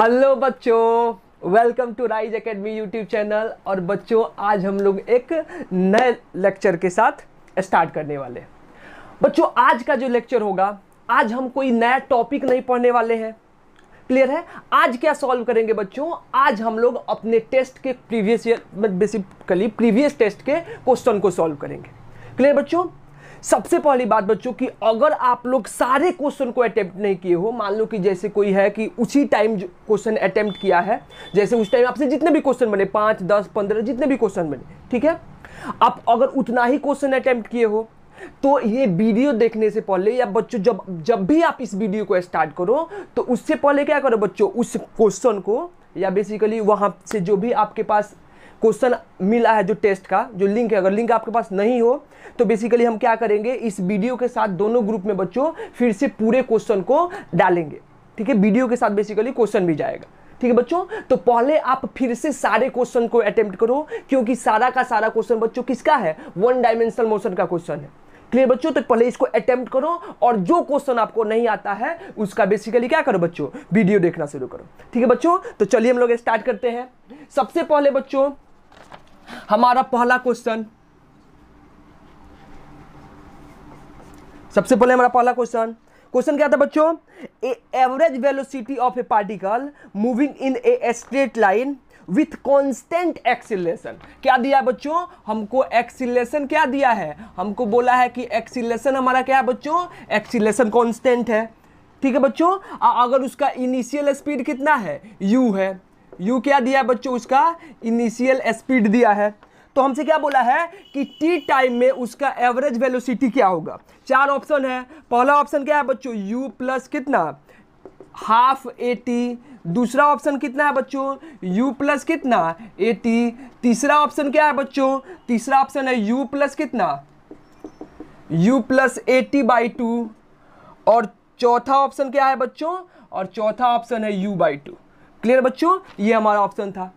Hello बच्चों welcome to Rise Academy YouTube channel और बच्चों, आज हम लोग एक नए लेक्चर के साथ स्टार्ट करने वाले बच्चों, आज का जो लेक्चर होगा, आज हम कोई नया टॉपिक नहीं पढ़ने वाले हैं। क्लियर है? आज क्या सॉल्व करेंगे बच्चों? आज हम लोग अपने टेस्ट के previous year basically previous test के क्वेश्चन को सॉल्व करेंगे। क्लियर बच्चों? सबसे पहली बात बच्चों की, अगर आप लोग सारे क्वेश्चन को अटेम्प्ट नहीं किए हो, मान लो कि जैसे कोई है कि उसी टाइम क्वेश्चन अटेम्प्ट किया है, जैसे उस टाइम आपसे जितने भी क्वेश्चन बने, पाँच, दस, पंद्रह, जितने भी क्वेश्चन बने, ठीक है? आप अगर उतना ही क्वेश्चन अटेम्प्ट किए हो तो ये वीडियो देखने से पहले या बच्चों, जब जब भी आप इस वीडियो को स्टार्ट करो तो उससे पहले क्या करो बच्चों, उस क्वेश्चन को या बेसिकली वहाँ से जो भी आपके पास क्वेश्चन मिला है जो टेस्ट का, जो लिंक है। अगर लिंक आपके पास नहीं हो तो बेसिकली हम क्या करेंगे, इस वीडियो के साथ दोनों ग्रुप में बच्चों फिर से पूरे क्वेश्चन को डालेंगे। ठीक है? वीडियो के साथ बेसिकली क्वेश्चन भी जाएगा। ठीक है बच्चों? तो पहले आप फिर से सारे क्वेश्चन को अटेम्प्ट करो, क्योंकि सारा का सारा क्वेश्चन बच्चों किसका है? वन डायमेंशनल मोशन का क्वेश्चन है। क्लियर बच्चों? तो पहले इसको अटेम्प्ट करो और जो क्वेश्चन आपको नहीं आता है, उसका बेसिकली क्या करो बच्चों? वीडियो देखना शुरू करो। ठीक है बच्चों? तो चलिए हम लोग स्टार्ट करते हैं। सबसे पहले बच्चों हमारा पहला क्वेश्चन सबसे पहले हमारा पहला क्वेश्चन क्वेश्चन क्या था बच्चों? Average velocity of a particle moving in a straight line with constant acceleration क्या दिया बच्चों? हमको एक्सिलेशन क्या दिया है? हमको बोला है कि एक्सिलेशन हमारा क्या है बच्चों? एक्सिलेशन कॉन्स्टेंट है। ठीक है बच्चों? अगर उसका इनिशियल स्पीड कितना है? यू है। यू क्या दिया है बच्चों उसका? इनिशियल स्पीड दिया है। तो हमसे क्या बोला है कि टी टाइम में उसका एवरेज वेलोसिटी क्या होगा? चार ऑप्शन है। पहला ऑप्शन क्या है बच्चों? यू प्लस कितना? हाफ़ ए टी दूसरा ऑप्शन कितना है बच्चों? U प्लस कितना? ए टी तीसरा ऑप्शन क्या है बच्चों? तीसरा ऑप्शन है u प्लस कितना? U plus a t by two और चौथा ऑप्शन क्या है बच्चों? और चौथा ऑप्शन है u बाई टू क्लियर बच्चों? ये हमारा ऑप्शन था।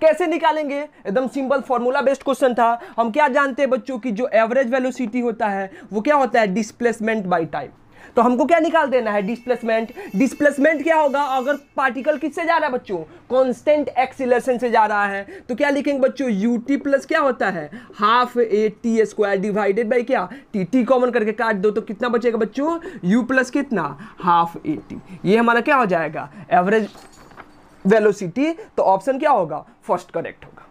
कैसे निकालेंगे? एकदम सिंपल फॉर्मूला बेस्ड क्वेश्चन था। हम क्या जानते हैं बच्चों की जो एवरेज वेलोसिटी होता है, वो क्या होता है? डिस्प्लेसमेंट बाय टाइम तो हमको क्या निकाल देना है? डिस्प्लेसमेंट डिस्प्लेसमेंट क्या होगा? अगर पार्टिकल किससे जा रहा है बच्चों? कांस्टेंट एक्सीलरेशन से जा रहा है। तो क्या लिखेंगे बच्चों? यू टी प्लस क्या होता है? Half a t square divided by क्या? टी टी कॉमन करके काट दो तो कितना बचेगा बच्चों? यू प्लस कितना? हाफ़ ए टी ये हमारा क्या हो जाएगा? एवरेज वेलोसिटी तो ऑप्शन क्या होगा? फ़र्स्ट करेक्ट होगा।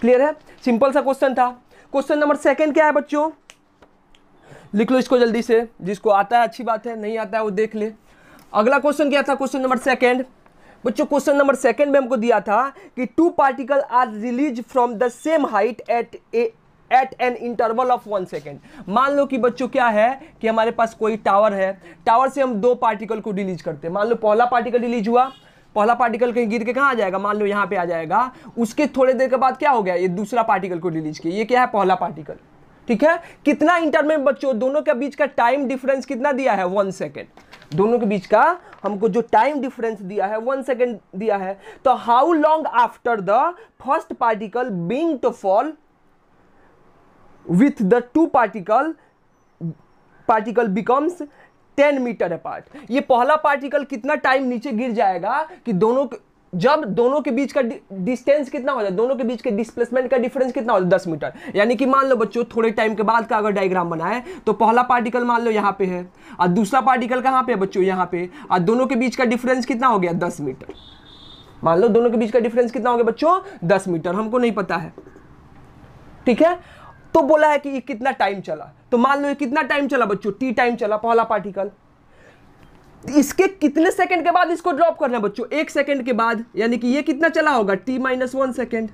क्लियर है? सिंपल सा क्वेश्चन था। क्वेश्चन नंबर सेकंड क्या है बच्चों? लिख लो इसको जल्दी से। जिसको आता है, अच्छी बात है, नहीं आता है, वो देख ले। अगला क्वेश्चन क्या था? Question number second. बच्चों, क्वेश्चन नंबर सेकंड में हमको दिया था कि two particle are release from the same height at a at an interval of one second मान लो कि बच्चों क्या है कि हमारे पास कोई टावर है। टावर से हम दो पार्टिकल को रिलीज़ करते हैं। मान लो पहला पार्टिकल रिलीज़ हुआ पहला पार्टिकल कहीं गिर के कहाँ आ जाएगा? मान लो यहाँ पे आ जाएगा। उसके थोड़े देर के बाद क्या हो गया? ये दूसरा पार्टिकल को रिलीज़ किया। ये क्या है? पहला पार्टिकल ठीक है? कितना इंटर में बच्चों, दोनों के बीच का टाइम डिफरेंस कितना दिया है? वन सेकेंड दोनों के बीच का हमको जो टाइम डिफरेंस दिया है वन सेकेंड दिया है। तो how long after the first particle being to fall with the two particle particle becomes ten metre apart. ये पहला पार्टिकल कितना टाइम नीचे गिर जाएगा कि दोनों जब दोनों के बीच का डिस्टेंस कितना हो जाए, दोनों के बीच के डिस्प्लेसमेंट का डिफरेंस कितना हो जाए, दस मीटर। यानी कि मान लो बच्चों, थोड़े टाइम के बाद का अगर डायग्राम बनाए तो पहला पार्टिकल मान लो यहाँ पे है, और दूसरा पार्टिकल कहाँ पे है बच्चों, यहाँ पे, और दोनों के बीच का डिफरेंस कितना हो गया, दस मीटर। मान लो दोनों के बीच का डिफरेंस कितना हो गया बच्चों, दस मीटर, हमको नहीं पता है। ठीक है? तो बोला है कि कितना टाइम चला। तो मान लो ये कितना टाइम चला बच्चों? टी टाइम चला, पहला पार्टिकल इसके कितने सेकंड के बाद इसको ड्रॉप करना है बच्चों? एक सेकंड के बाद, यानी कि ये कितना चला होगा? T minus one second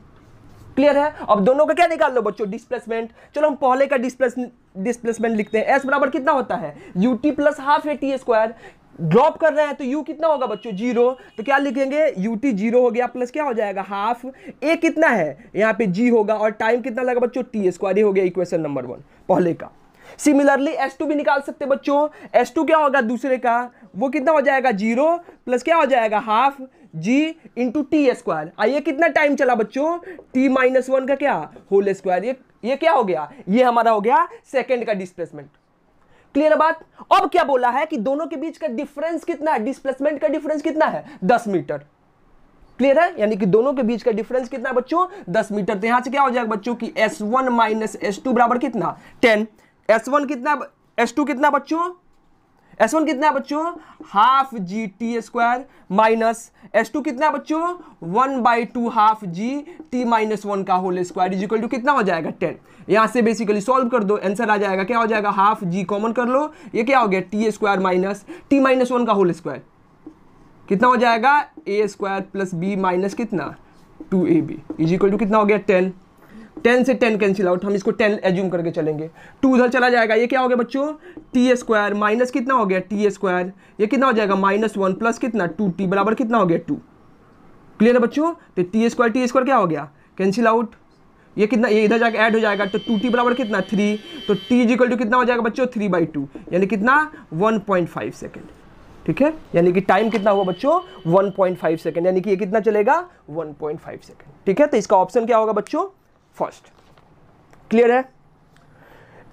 clear है? अब दोनों का क्या निकाल लो बच्चों? डिस्प्लेसमेंट चलो हम पहले का डिस्प्लेस डिस्प्लेसमेंट लिखते हैं। एस बराबर कितना होता है? U t plus half a t square drop कर रहे हैं तो यू कितना होगा बच्चों? ज़ीरो तो क्या लिखेंगे? यू टी ज़ीरो हो गया प्लस क्या हो जाएगा? हाफ़ ए कितना है? यहाँ पे जी होगा और टाइम कितना लगा बच्चों? टी स्क्वायर हो गया इक्वेशन नंबर वन पहले का। सिमिलरली एस टू भी निकाल सकते बच्चों। एस टू क्या होगा दूसरे का? वो कितना हो जाएगा? ज़ीरो प्लस क्या हो जाएगा? Half g into t square आइए कितना टाइम चला बच्चों? टी माइनस वन का क्या? होल स्क्वायर ये ये क्या हो गया? ये हमारा हो गया सेकेंड का डिस्प्लेसमेंट क्लियर बात? अब क्या बोला है कि दोनों के बीच का डिफरेंस कितना है? डिस्प्लेसमेंट का डिफरेंस कितना है? दस मीटर। क्लियर है? यानी कि दोनों के बीच का डिफरेंस कितना है बच्चों? 10 मीटर। तो यहाँ से क्या हो जाएगा बच्चों की S1 one minus S two बराबर कितना? 10 S1 कितना एस टू कितना बच्चों? एस वन कितना है बच्चों? Half g t square minus s two कितना बच्चों? One by two half g t minus one का whole square is equal to कितना हो जाएगा? टेन यहाँ से बेसिकली सॉल्व कर दो आंसर आ जाएगा। क्या हो जाएगा? हाफ़ जी कॉमन कर लो। ये क्या हो गया? T square minus t minus one का होल स्क्वायर कितना हो जाएगा? A square plus b minus कितना? Two a b is equal to कितना हो गया? टेन टेन से टेन कैंसिल आउट हम इसको टेन एज्यूम करके चलेंगे। टू उधर चला जाएगा, ये क्या हो गया बच्चों? टी स्क्वायर माइनस कितना हो गया? टी स्क्वायर ये कितना हो जाएगा? माइनस वन प्लस कितना? टू टी बराबर कितना हो गया? टू क्लियर है बच्चों? तो टी स्क्वायर टी स्क्वायर क्या हो गया? कैंसिल आउट ये कितना, ये इधर जाकर ऐड हो जाएगा तो टू टी बराबर कितना? थ्री तो टी इजिकल टू कितना हो जाएगा बच्चों? थ्री बाई टू यानी कितना? वन पॉइंट फाइव सेकेंड ठीक है? यानी कि टाइम कितना हुआ बच्चों? 1.5 सेकंड यानी कि ये कितना चलेगा? 1.5 सेकंड ठीक है? तो इसका ऑप्शन क्या होगा बच्चों? फ़र्स्ट। क्लियर है?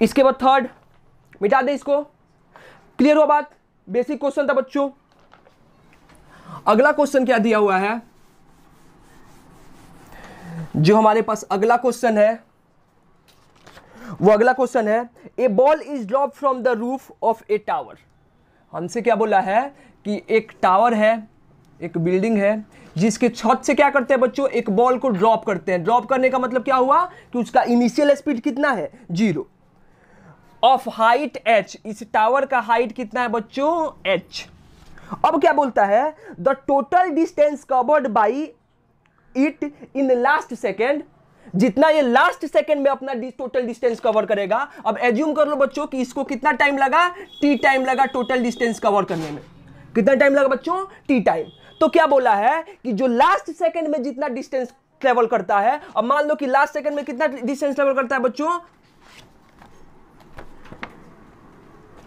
इसके बाद थर्ड, मिटा दे इसको। क्लियर हुआ बात? बेसिक क्वेश्चन था बच्चों। अगला क्वेश्चन क्या दिया हुआ है? जो हमारे पास अगला क्वेश्चन है, वो अगला क्वेश्चन है, a ball is drop from the roof of a tower. हमसे क्या बोला है कि एक टावर है, एक बिल्डिंग है जिसके छत से क्या करते हैं बच्चों? एक बॉल को ड्रॉप करते हैं। ड्रॉप करने का मतलब क्या हुआ? कि उसका इनिशियल स्पीड कितना है? ज़ीरो ऑफ़ हाइट एच इस टावर का हाइट कितना है बच्चों? एच अब क्या बोलता है? The total distance covered by it in last second जितना ये लास्ट सेकंड में अपना टोटल डिस्टेंस कवर करेगा। अब एज्यूम कर लो बच्चों कि इसको कितना टाइम लगा? टी टाइम लगा टोटल डिस्टेंस कवर करने में। कितना टाइम लगा बच्चों? टी टाइम तो क्या बोला है कि जो लास्ट सेकंड में जितना डिस्टेंस ट्रेवल करता है, अब मान लो कि लास्ट सेकंड में कितना डिस्टेंस ट्रेवल करता है बच्चों?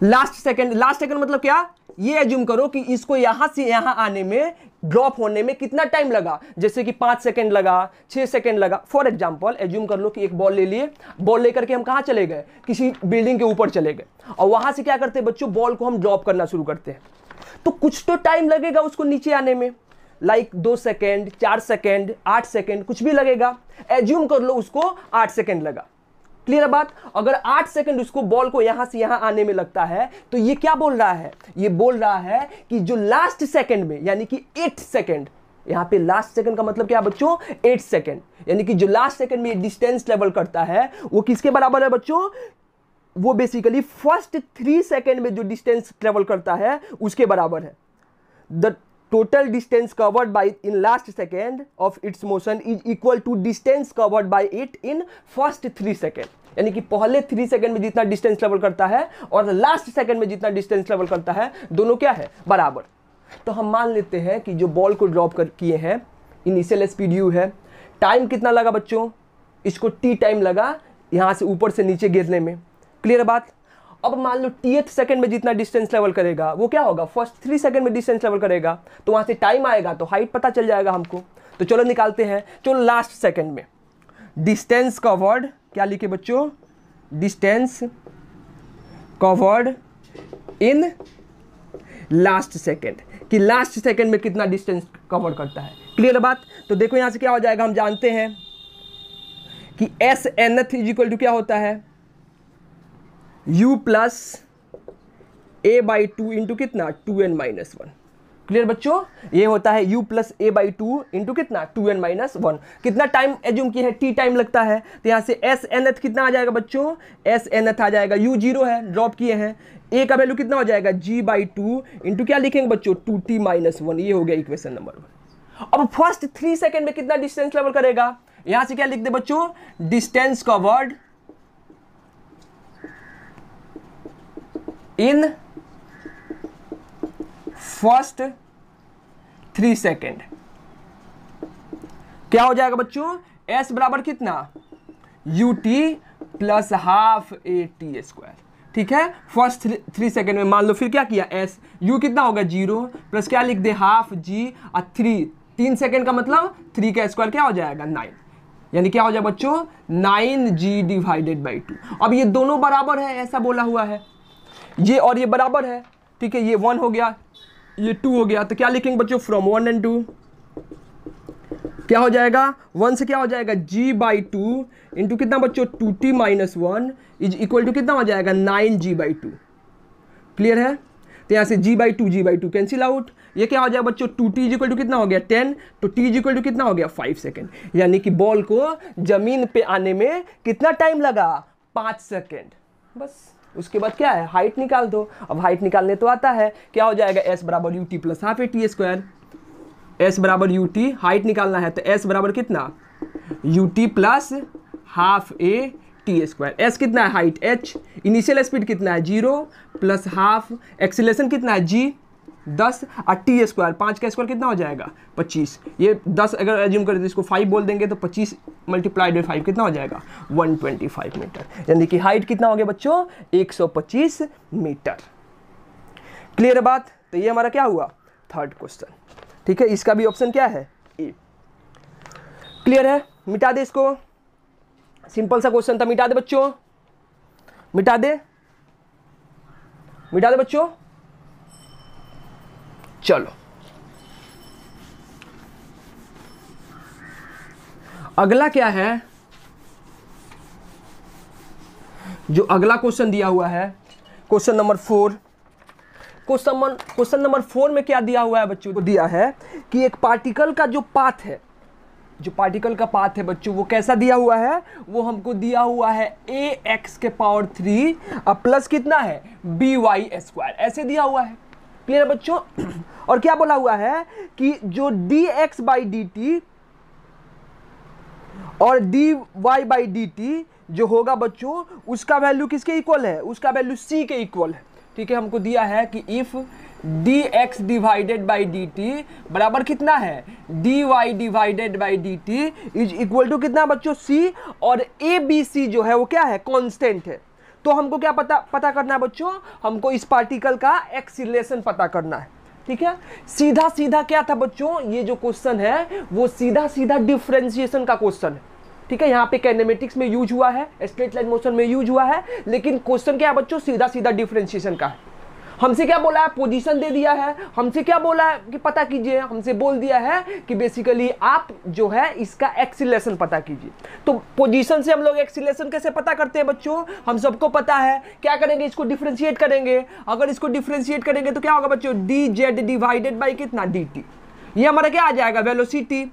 लास्ट सेकंड लास्ट सेकंड मतलब क्या? ये एज्यूम करो कि इसको यहाँ से यहाँ आने में ड्रॉप होने में कितना टाइम लगा? जैसे कि पाँच सेकंड लगा, छह सेकंड लगा। फॉर एग्ज़ाम्पल एज्यूम कर लो कि एक बॉल ले लिए। बॉल लेकर के हम कहाँ चले गए? किसी बिल्डिंग के ऊपर चले गए। और वहाँ से क्या करते हैं बच्चों? बॉल को हम ड्रॉप करना शुरू करते हैं। तो कुछ तो टाइम लगेगा उसको नीचे आने में। लाइक like दो सेकेंड चार सेकेंड आठ सेकेंड कुछ भी लगेगा। एज्यूम कर लो उसको आठ सेकेंड लगा। क्लियर बात? अगर आठ सेकंड उसको बॉल को यहाँ से यहाँ आने में लगता है तो ये क्या बोल रहा है? ये बोल रहा है कि जो लास्ट सेकंड में, यानी कि एट सेकंड यहाँ पे लास्ट सेकंड का मतलब क्या बच्चों? एट सेकंड यानी कि जो लास्ट सेकंड में डिस्टेंस ट्रेवल करता है, वो किसके बराबर है बच्चों? वो बेसिकली फ़र्स्ट थ्री सेकेंड में जो डिस्टेंस ट्रेवल करता है, उसके बराबर है। The total distance covered by in last second of its motion is equal to distance covered by it in first three second यानी कि पहले थ्री सेकेंड में जितना डिस्टेंस ट्रेवल करता है और लास्ट सेकेंड में जितना डिस्टेंस ट्रेवल करता है, दोनों क्या है? बराबर। तो हम मान लेते हैं कि जो बॉल को ड्रॉप कर किए हैं इनिशियल स्पीड यू है। टाइम कितना लगा बच्चों? इसको टी टाइम लगा यहाँ से ऊपर से नीचे गिरने में। क्लियर बात? अब मान लो टी एथ सेकंड में जितना डिस्टेंस ट्रेवल करेगा, वो क्या होगा? फ़र्स्ट थ्री सेकंड में डिस्टेंस ट्रेवल करेगा तो वहाँ से टाइम आएगा तो हाइट पता चल जाएगा हमको। तो चलो निकालते हैं, चलो लास्ट सेकंड में। डिस्टेंस कवर्ड क्या लिखे बच्चों? Distance covered in last second कि लास्ट सेकंड में कितना डिस्टेंस कवर करता है। क्लियर बात? तो देखो यहाँ से क्या हो जाएगा, हम जानते हैं कि s n th is equal to क्या होता है? U plus a by two into कितना? Two n minus one clear बच्चों? ये होता है u plus a by two into कितना? टू एन माइनस वन कितना टाइम एज्यूम किया है? t टाइम लगता है। तो यहाँ से एस एन एथ कितना आ जाएगा बच्चों? एस एन एथ आ जाएगा। u ज़ीरो है ड्रॉप किए हैं। a का वैल्यू कितना हो जाएगा? g बाई टू इंटू क्या लिखेंगे बच्चों? टू टी माइनस वन ये हो गया इक्वेशन नंबर वन अब फ़र्स्ट थ्री सेकेंड में कितना डिस्टेंस लेवल करेगा? यहाँ से क्या लिख दे बच्चों? Distance covered in first three second क्या हो जाएगा बच्चों? एस बराबर कितना? U t plus half a t square ठीक है? फ़र्स्ट थ्री सेकेंड में मान लो फिर क्या किया? एस यू कितना होगा? ज़ीरो प्लस क्या लिख दे? हाफ़ जी और थ्री तीन सेकेंड का मतलब थ्री का स्क्वायर क्या हो जाएगा? नाइन यानी क्या हो जाएगा बच्चों? Nine g divided by two अब ये दोनों बराबर है, ऐसा बोला हुआ है। ये और ये बराबर है। ठीक है, ये वन हो गया, ये टू हो गया। तो क्या लिखेंगे बच्चों? फ्रॉम वन एंड टू क्या हो जाएगा? वन से क्या हो जाएगा? जी बाई टू इंटू कितना बच्चों? Two t minus one is equal to कितना हो जाएगा? Nine g by two clear है? तो यहाँ से g by two g by two cancel out ये क्या हो जाएगा बच्चों? Two t is equal to कितना हो गया? टेन तो टी इज़ इक्वल टू कितना हो गया? फाइव सेकेंड यानी कि बॉल को ज़मीन पे आने में कितना टाइम लगा? पाँच सेकेंड बस। उसके बाद क्या है? हाइट निकाल दो। अब हाइट निकालने तो आता है। क्या हो जाएगा? एस बराबर u t plus half a t square s बराबर यू टी हाइट निकालना है तो एस बराबर कितना? U t plus half a t square s कितना है? हाइट एच इनिशियल स्पीड कितना है? ज़ीरो प्लस हाफ़ एक्सीलेशन कितना है? जी दस टी स्क्वायर पाँच का स्क्वायर कितना हो जाएगा? पच्चीस। ये दस अगर एज्यूम करें तो इसको फाइव बोल देंगे तो पच्चीस मल्टीप्लाइड बाई फाइव कितना हो जाएगा? वन ट्वेंटी फाइव मीटर यानी कि हाइट कितना हो गया बच्चों? एक सौ पच्चीस मीटर क्लियर है बात? तो ये हमारा क्या हुआ? थर्ड क्वेश्चन ठीक है, इसका भी ऑप्शन क्या है? ए क्लियर है? मिटा दे इसको। सिंपल सा क्वेश्चन था। मिटा दे बच्चों। मिटा दे। मिटा दे बच्चों। चलो। अगला क्या है? जो अगला क्वेश्चन दिया हुआ है question number four question question number four में क्या दिया हुआ है बच्चों? को दिया है कि एक पार्टिकल का जो पाथ है, जो पार्टिकल का पाथ है बच्चों, वो कैसा दिया हुआ है? वो हमको दिया हुआ है ए एक्स के पावर थ्री प्लस कितना है? बी वाई स्क्वायर ऐसे दिया हुआ है। क्लियर बच्चों? और क्या बोला हुआ है कि जो d x by d t और d y by d t जो होगा बच्चों, उसका वैल्यू किसके इक्वल है? उसका वैल्यू सी के इक्वल है। ठीक है, हमको दिया है कि if d x divided by d t बराबर कितना है? D y divided by d t is equal to कितना बच्चों? सी और ए बी सी जो है, वो क्या है? कॉन्स्टेंट है। तो हमको क्या पता पता करना है बच्चों? हमको इस पार्टिकल का एक्सीलेशन पता करना है। ठीक है? सीधा सीधा क्या था बच्चों? ये जो क्वेश्चन है, वो सीधा सीधा डिफ्रेंसिएशन का क्वेश्चन है। ठीक है? यहाँ पे कैनेमेटिक्स में यूज़ हुआ है स्ट्रेट लाइन मोशन में यूज़ हुआ है, लेकिन क्वेश्चन क्या है बच्चों? सीधा सीधा डिफ्रेंसिएशन का है। हमसे क्या बोला है? पोजीशन दे दिया है। हमसे क्या बोला है कि पता कीजिए? हमसे बोल दिया है कि बेसिकली आप जो है, इसका एक्सीलेशन पता कीजिए। तो पोजीशन से हम लोग एक्सीलेशन कैसे पता करते हैं बच्चों? हम सबको पता है। क्या करेंगे? इसको डिफ्रेंशिएट करेंगे। अगर इसको डिफ्रेंशिएट करेंगे तो क्या होगा बच्चों? डी जेड डिवाइडेड बाई कितना? डी टी ये हमारा क्या आ जाएगा? वेलोसिटी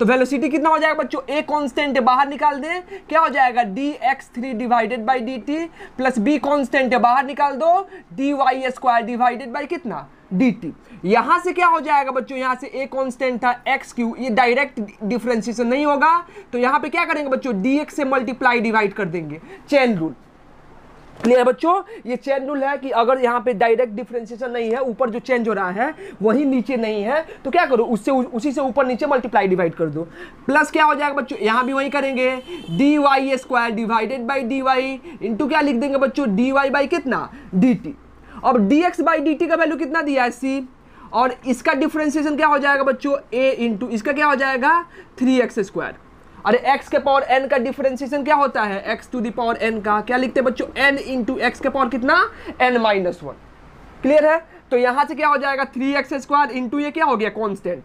तो वेलोसिटी कितना हो जाएगा बच्चों? ए कांस्टेंट है, बाहर निकाल दे। क्या हो जाएगा? D x three divided by d t plus b constant है, बाहर निकाल दो। D y square divided by कितना? डी टी यहाँ से क्या हो जाएगा बच्चों? यहाँ से ए कांस्टेंट था एक्स क्यू ये डायरेक्ट डिफ्रेंसिएशन नहीं होगा। तो यहाँ पे क्या करेंगे बच्चों? डी एक्स से मल्टीप्लाई डिवाइड कर देंगे। चेन रूल क्लियर बच्चों? ये चेन रूल है कि अगर यहाँ पे डायरेक्ट डिफ्रेंसिएशन नहीं है, ऊपर जो चेंज हो रहा है, वही नीचे नहीं है तो क्या करो? उससे उसी से ऊपर नीचे मल्टीप्लाई डिवाइड कर दो। प्लस क्या हो जाएगा बच्चों? यहाँ भी वही करेंगे। D y square divided by d y into क्या लिख देंगे बच्चों? डी वाई बाई कितना? डी टी अब d x by d t का वैल्यू कितना दिया है? सी और इसका डिफ्रेंसिएशन क्या हो जाएगा बच्चों? ए इंटू इसका क्या हो जाएगा? थ्री एक्स स्क्वायर अरे x के पावर n का डिफरेंशिएशन क्या होता है? x टू दावर n का। क्या लिखते हैं बच्चों? n इंटू एक्स के पावर कितना? n माइनस वन क्लियर है? तो यहाँ से क्या हो जाएगा? थ्री एक्स स्क्वायर इंटू ये क्या हो गया? कॉन्स्टेंट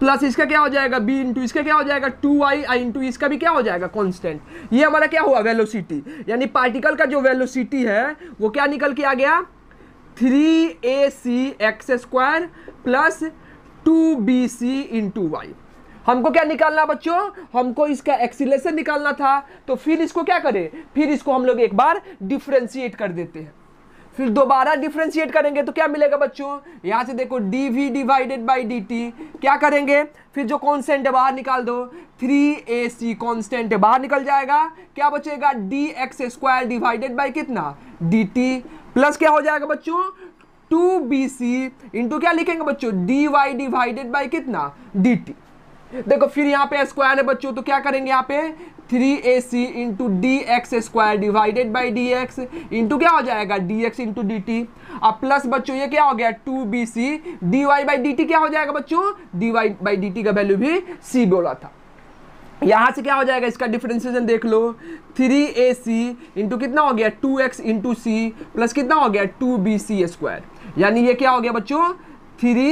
प्लस इसका क्या हो जाएगा? b इंटू इसका क्या हो जाएगा? टू आई आई इंटू इसका भी क्या हो जाएगा? कॉन्स्टेंट ये हमारा क्या हुआ? वेलोसिटी यानी पार्टिकल का जो वेलोसिटी है, वो क्या निकल के आ गया? Three a c x square plus two b c into y हमको क्या निकालना बच्चों? हमको इसका एक्सीलेशन निकालना था। तो फिर इसको क्या करें? फिर इसको हम लोग एक बार डिफ्रेंशिएट कर देते हैं। फिर दोबारा डिफ्रेंशिएट करेंगे तो क्या मिलेगा बच्चों? यहाँ से देखो d v divided by d t क्या करेंगे? फिर जो कॉन्स्टेंट है, बाहर निकाल दो। थ्री ए सी कॉन्स्टेंट बाहर निकल जाएगा। क्या बचेगा? D x square divided by कितना? डी टी प्लस क्या हो जाएगा बच्चों? टू बी सी इंटू क्या लिखेंगे बच्चों? डी वाई डिवाइडेड बाई कितना? डी टी देखो, फिर यहाँ पे स्क्वायर है बच्चों तो क्या करेंगे यहाँ पे? Three a c into d x square divided by d x into क्या हो जाएगा? D x into d t अब प्लस बच्चों, ये क्या हो गया? Two b c d y by d t क्या हो जाएगा बच्चों? D y by d t का वैल्यू भी सी बोला था। यहाँ से क्या हो जाएगा? इसका डिफरेंशिएशन देख लो। थ्री ए सी इंटू कितना हो गया? Two x into c plus कितना हो गया? टू बी सी स्क्वायर यानी ये क्या हो गया बच्चों? Three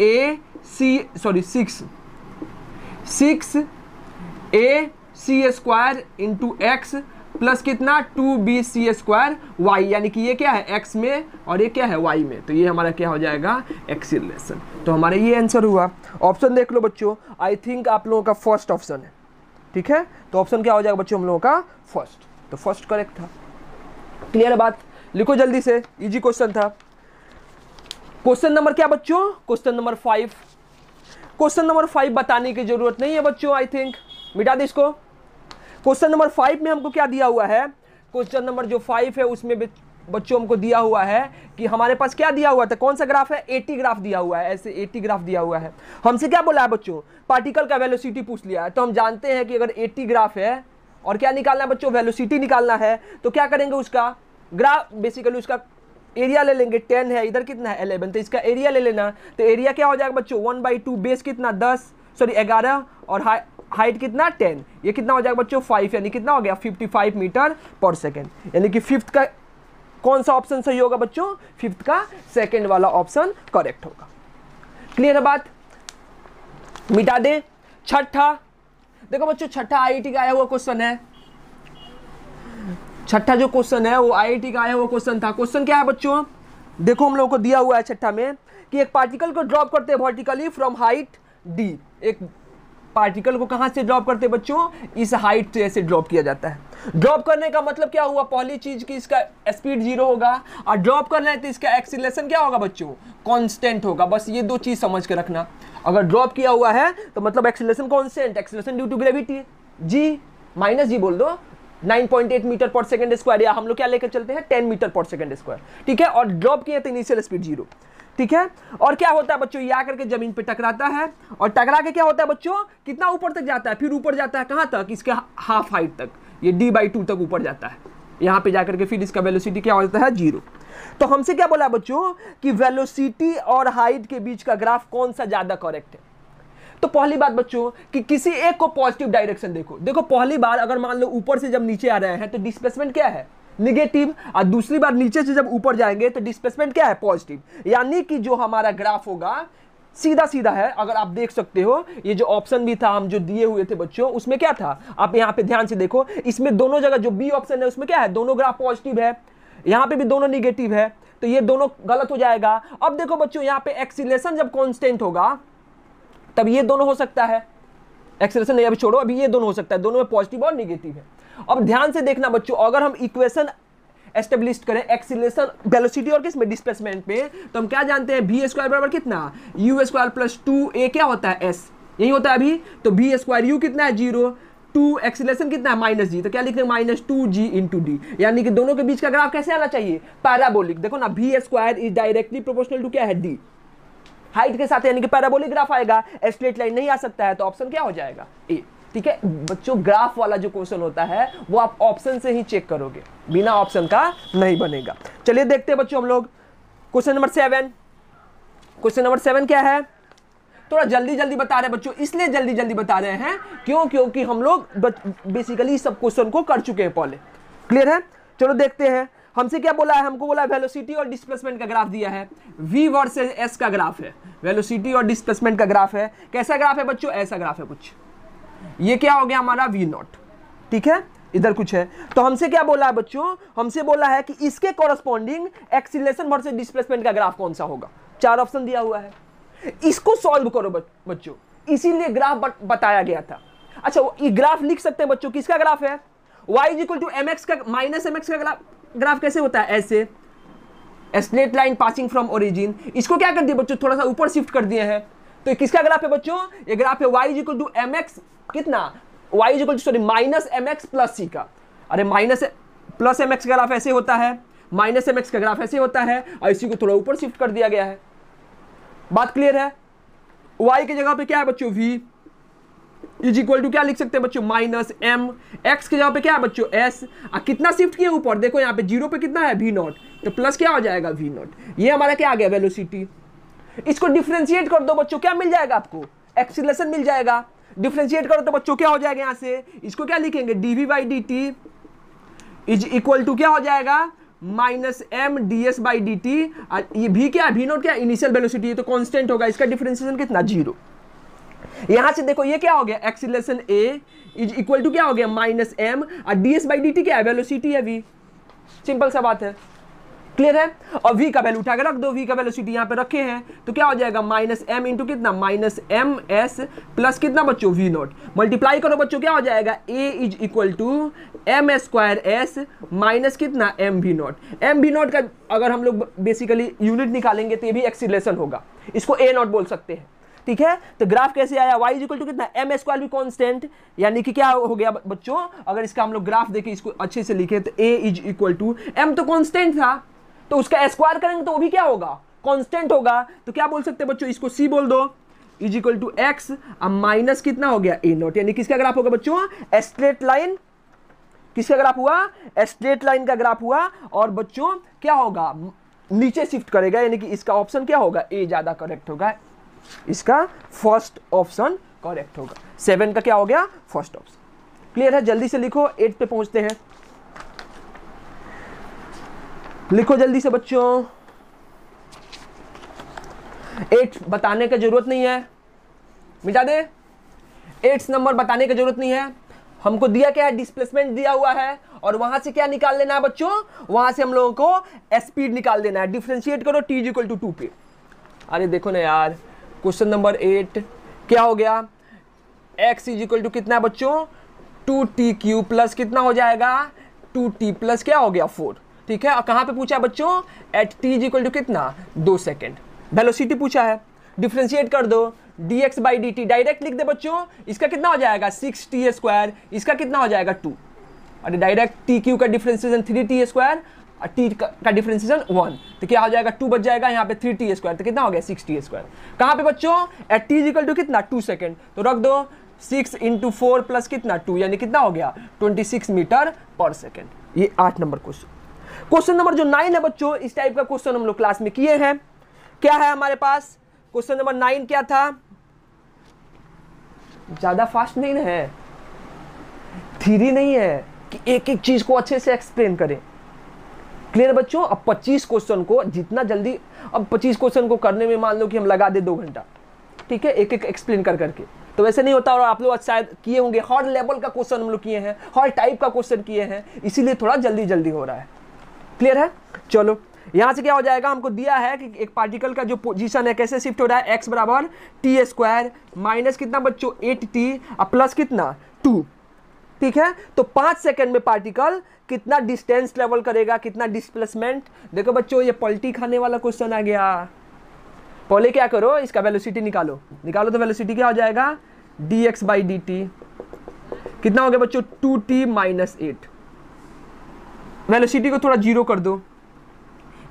A C sorry six six A C square into X plus कितना? Two B C square Y. यानी कि ये क्या है? एक्स में और ये क्या है? वाई में। तो ये हमारा क्या हो जाएगा? एक्सिलेशन तो हमारा ये आंसर हुआ। ऑप्शन देख लो बच्चों। आई थिंक आप लोगों का फ़र्स्ट ऑप्शन है। ठीक है? तो ऑप्शन क्या हो जाएगा बच्चों हम लोगों का? फ़र्स्ट। तो फ़र्स्ट करेक्ट था। क्लियर बात? लिखो जल्दी से। इजी क्वेश्चन था। क्वेश्चन नंबर क्या बच्चों? Question number five question number five बताने की ज़रूरत नहीं है बच्चों आई थिंक मिटा दे इसको. क्वेश्चन नंबर फाइव में हमको क्या दिया हुआ है? क्वेश्चन नंबर जो फाइव है, उसमें बच्चों हमको दिया हुआ है कि हमारे पास क्या दिया हुआ था? कौन सा ग्राफ है? एटी ग्राफ दिया हुआ है, ऐसे एटी ग्राफ दिया हुआ है. हमसे क्या बोला है बच्चों? पार्टिकल का वेलोसिटी पूछ लिया है. तो हम जानते हैं कि अगर एटी ग्राफ है और क्या निकालना है बच्चों? वेलोसिटी निकालना है. तो क्या करेंगे उसका? ग्राफ बेसिकली उसका एरिया ले लेंगे टेन है, इधर कितना है? एलेवन तो इसका एरिया ले लेना। तो एरिया क्या हो जाएगा बच्चों? वन बाई टू बेस कितना? दस सॉरी ग्यारह और हाइट कितना? टेन ये कितना हो जाएगा बच्चों? फाइव यानी कितना हो गया? Fifty five metre per second यानी कि फिफ्थ का कौन सा ऑप्शन सही होगा बच्चों? फिफ्थ का सेकेंड वाला ऑप्शन करेक्ट होगा। क्लियर है बात? मिटा दे। छठा। देखो बच्चों, छठा आईआईटी का आया हुआ क्वेश्चन है। छठा जो क्वेश्चन है, वो आईआईटी का आया हुआ क्वेश्चन था। क्वेश्चन क्या है बच्चों? देखो हम लोगों को दिया हुआ है छठा में कि एक पार्टिकल को ड्रॉप करते हैं वर्टिकली फ्रॉम हाइट डी एक पार्टिकल को कहाँ से ड्रॉप करते हैं बच्चों? इस हाइट से ऐसे ड्रॉप किया जाता है। ड्रॉप करने का मतलब क्या हुआ? पहली चीज़ की इसका स्पीड ज़ीरो होगा और ड्रॉप करना है तो इसका एक्सीलेशन क्या होगा बच्चों? कांस्टेंट होगा। बस ये दो चीज़ समझ के रखना। अगर ड्रॉप किया हुआ है तो मतलब acceleration constant acceleration due to gravity G minus G बोल दो। 9.8 मीटर पर सेकंड स्क्वायर, या हम लोग क्या लेकर चलते हैं? 10 मीटर पर सेकंड स्क्वायर। ठीक है? और ड्रॉप किए तो इनिशियल स्पीड ज़ीरो ठीक है? और क्या होता है बच्चों? ये आकर के ज़मीन पे टकराता है। और टकरा के क्या होता है बच्चों? कितना ऊपर तक जाता है? फिर ऊपर जाता है कहाँ तक? इसके हाफ़ हाइट तक। ये डी बाई टू तक ऊपर जाता है। यहाँ पे जाकर के फिर इसका वेलोसिटी क्या होता है? ज़ीरो तो हमसे क्या बोला बच्चों? कि वेलोसिटी और हाइट के बीच का ग्राफ कौन सा ज़्यादा करेक्ट है? तो पहली बात बच्चों, कि किसी एक को पॉजिटिव डायरेक्शन देखो। देखो, पहली बार अगर मान लो ऊपर से जब नीचे आ रहे हैं तो डिस्प्लेसमेंट क्या है? निगेटिव और दूसरी बार नीचे से जब ऊपर जाएँगे तो डिस्प्लेसमेंट क्या है? पॉजिटिव यानी कि जो हमारा ग्राफ होगा सीधा सीधा है। अगर आप देख सकते हो, ये जो ऑप्शन भी था, हम जो दिए हुए थे बच्चों, उसमें क्या था? आप यहाँ पे ध्यान से देखो, इसमें दोनों जगह जो बी ऑप्शन है, उसमें क्या है? दोनों ग्राफ पॉजिटिव है। यहाँ पे भी दोनों निगेटिव है। तो ये दोनों गलत हो जाएगा। अब देखो बच्चों, यहाँ पे एक्सीलेशन जब कॉन्स्टेंट होगा तब ये दोनों हो सकता है। एक्सीलेशन नहीं, अभी छोड़ो, अभी ये दोनों हो सकता है। दोनों में पॉजिटिव और निगेटिव है। अब ध्यान से देखना बच्चों, अगर हम इक्वेशन एस्टेब्लिश करें एक्सीलेशन वेलोसिटी और किसमें? डिस्प्लेसमेंट पे। तो हम क्या जानते हैं? भी स्क्वायर बराबर कितना? U square plus two A क्या होता है? एस यही होता है अभी। तो बी स्क्वायर यू कितना है? ज़ीरो टू एक्सीलेशन कितना है? माइनस जी तो क्या लिखते हैं? Minus two G into D यानी कि दोनों के बीच का ग्राफ कैसे आना चाहिए? पैराबोलिक देखो ना भी square is directly proportional to क्या है? डी हाइट के साथ यानी कि पैराबोलिक ग्राफ आएगा, स्ट्रेट लाइन नहीं आ सकता है तो ऑप्शन क्या हो जाएगा? ए ठीक है? बच्चों ग्राफ वाला जो क्वेश्चन होता है, वो आप ऑप्शन से ही चेक करोगे, बिना ऑप्शन का नहीं बनेगा। चलिए देखते हैं बच्चों हम लोग। Question number seven question number seven क्या है? थोड़ा जल्दी जल्दी बता रहे हैं बच्चों, इसलिए जल्दी जल्दी बता रहे हैं, क्यों? क्योंकि हम लोग बेसिकली सब क्वेश्चन को कर चुके हैं पहले। क्लियर है? चलो देखते हैं। हमसे क्या बोला है? हमको बोला वेलोसिटी और डिस्प्लेसमेंट का ग्राफ दिया है। V वर्सेस s का ग्राफ है। वेलोसिटी और डिस्प्लेसमेंट का ग्राफ है। कैसा ग्राफ है बच्चों? ऐसा ग्राफ है कुछ। ये क्या हो गया हमारा? वी नॉट ठीक है? इधर कुछ है। तो हमसे क्या बोला है बच्चों? हमसे बोला है कि इसके कॉरस्पॉन्डिंग एक्सीलेशन वर्सेस डिस्प्लेसमेंट का ग्राफ कौन सा होगा? चार ऑप्शन दिया हुआ है। इसको सॉल्व करो बच्चों। इसीलिए ग्राफ बताया गया था। अच्छा ये ग्राफ लिख सकते हैं बच्चों। किसका ग्राफ है? y is equal to M का माइनस एम का ग्राफ ग्राफ कैसे होता है? ऐसे। Straight line passing from origin इसको क्या कर दिया बच्चों? थोड़ा सा ऊपर शिफ्ट कर दिए हैं। तो किसका ग्राफ है बच्चों? ये ग्राफ है y equal to M X कितना? y equal to sorry minus M X plus C का। अरे माइनस प्लस एम एक्स का ग्राफ ऐसे होता है। माइनस एम एक्स का ग्राफ ऐसे होता है और इसी को थोड़ा ऊपर शिफ्ट कर दिया गया है। बात क्लियर है? वाई की जगह पे क्या है बच्चों? v इज़ इक्वल टू क्या लिख सकते हैं बच्चों? माइनस एम एक्स के जगह पे क्या है बच्चों? एस आ, कितना शिफ्ट किए ऊपर? देखो यहाँ पे ज़ीरो पे कितना है? वी नॉट तो प्लस क्या हो जाएगा? वी नॉट ये हमारा क्या आ गया? वेलोसिटी इसको डिफ्रेंशिएट कर दो बच्चों। क्या मिल जाएगा आपको? एक्सीलेशन मिल जाएगा। डिफ्रेंशिएट करो तो बच्चों, क्या हो जाएगा यहाँ से? इसको क्या लिखेंगे? D V by D T is equal to क्या हो जाएगा? Minus M D S by D T ये भी क्या वी नोट क्या इनिशियल वेलोसिटी तो कांस्टेंट होगा। इसका डिफरेंशिएशन कितना? ज़ीरो यहाँ से देखो, ये क्या हो गया? Acceleration A is equal to क्या हो गया? माइनस एम और D S by D T क्या है? वेलोसिटी है वी सिंपल सा बात है। क्लियर है? और v का वैल्यू उठा के रख दो। V का वेलोसिटी यहाँ पे रखे हैं। तो क्या हो जाएगा? माइनस एम इंटू कितना? माइनस एम एस प्लस कितना बच्चों? V नॉट मल्टीप्लाई करो बच्चों, क्या हो जाएगा? A is equal to M square S minus कितना? M V naught M V naught का अगर हम लोग बेसिकली यूनिट निकालेंगे तो ये भी एक्सीलेशन होगा। इसको ए नॉट बोल सकते हैं। ठीक है? तो ग्राफ कैसे आया? y इक्वल टू कितना? एम स्क्वायर भी कांस्टेंट यानी कि क्या हो गया बच्चों? अगर इसका हम लोग ग्राफ देखें, इसको अच्छे से लिखे तो a is equal to M तो कांस्टेंट था। तो उसका स्क्वायर करेंगे तो वो भी क्या होगा? कांस्टेंट होगा। तो क्या बोल सकते हैं बच्चों? इसको सी बोल दो। इज़ इक्वल टू एक्स अब माइनस कितना हो गया? ए नोट यानी किसका ग्राफ होगा बच्चों? स्ट्रेट लाइन किसका ग्राफ हुआ? स्ट्रेट लाइन का ग्राफ हुआ। और बच्चों, क्या होगा? नीचे शिफ्ट करेगा, यानी कि इसका ऑप्शन क्या होगा? ए ज़्यादा करेक्ट होगा। इसका फ़र्स्ट ऑप्शन करेक्ट होगा। सेवन का क्या हो गया? फ़र्स्ट ऑप्शन क्लियर है? जल्दी से लिखो। एट पे पहुँचते हैं। लिखो जल्दी से बच्चों। एट बताने का ज़रूरत नहीं है। मिटा दे। एट्स नंबर बताने की ज़रूरत नहीं है। हमको दिया क्या है? डिस्प्लेसमेंट दिया हुआ है। और वहाँ से क्या निकाल लेना है बच्चों? वहाँ से हम लोगों को स्पीड निकाल देना है। डिफ्रेंशिएट करो टी इक्वल टू टू पे। अरे देखो ना यार। क्वेश्चन नंबर एट, क्या हो गया? एक्स इज़ इक्वल टू कितना है बच्चों? टू टी क्यू प्लस कितना हो जाएगा? टू टी प्लस क्या हो गया? फोर। ठीक है? और कहाँ पे पूछा है बच्चों? At T is equal to कितना? दो सेकेंड वेलोसिटी पूछा है। डिफ्रेंशिएट कर दो। D X by D T direct लिख दे बच्चों। इसका कितना हो जाएगा? सिक्स टी स्क्वायर इसका कितना हो जाएगा? टू अरे डायरेक्ट टी क्यू का differentiation three T square T का डिफ्रेंसिएशन वन तो क्या हो जाएगा? टू बच जाएगा, यहाँ पे थ्री टी स्क्वायर तो कितना हो गया? सिक्स टी स्क्वायर कहाँ पे बच्चों? At T is equal to कितना? टू सेकेंड तो रख दो सिक्स इंटू फोर प्लस कितना? टू यानी कितना हो गया? Twenty six metre per second ये आठ नंबर क्वेश्चन क्वेश्चन नंबर जो नाइन है बच्चों, इस टाइप का क्वेश्चन हम लोग क्लास में किए हैं। क्या है हमारे पास? क्वेश्चन नंबर नाइन क्या था? ज़्यादा फास्ट नहीं है। थीरी नहीं है कि एक एक चीज़ को अच्छे से एक्सप्लेन करें। क्लियर बच्चों, अब 25 क्वेश्चन को जितना जल्दी, अब 25 क्वेश्चन को करने में मान लो कि हम लगा दे दो घंटा। ठीक है? एक एक एक्सप्लेन कर करके। तो वैसे नहीं होता और आप लोग शायद किए होंगे। हर लेवल का क्वेश्चन हम लोग किए हैं, हर टाइप का क्वेश्चन किए हैं, इसीलिए थोड़ा जल्दी जल्दी हो रहा है। क्लियर है? चलो, यहाँ से क्या हो जाएगा? हमको दिया है कि एक पार्टिकल का जो पोजीशन है, कैसे शिफ्ट हो रहा है? एक्स बराबर टी स्क्वायर माइनस कितना बच्चों? एट टी और प्लस कितना? टू ठीक है? तो पाँच सेकंड में पार्टिकल कितना डिस्टेंस ट्रेवल करेगा, कितना डिस्प्लेसमेंट देखो बच्चों, ये पलटी खाने वाला क्वेश्चन आ गया। पहले क्या करो, इसका वेलोसिटी निकालो। निकालो तो वेलोसिटी क्या हो जाएगा? D X by D T कितना हो गया बच्चों? Two T minus eight velocity को थोड़ा ज़ीरो कर दो।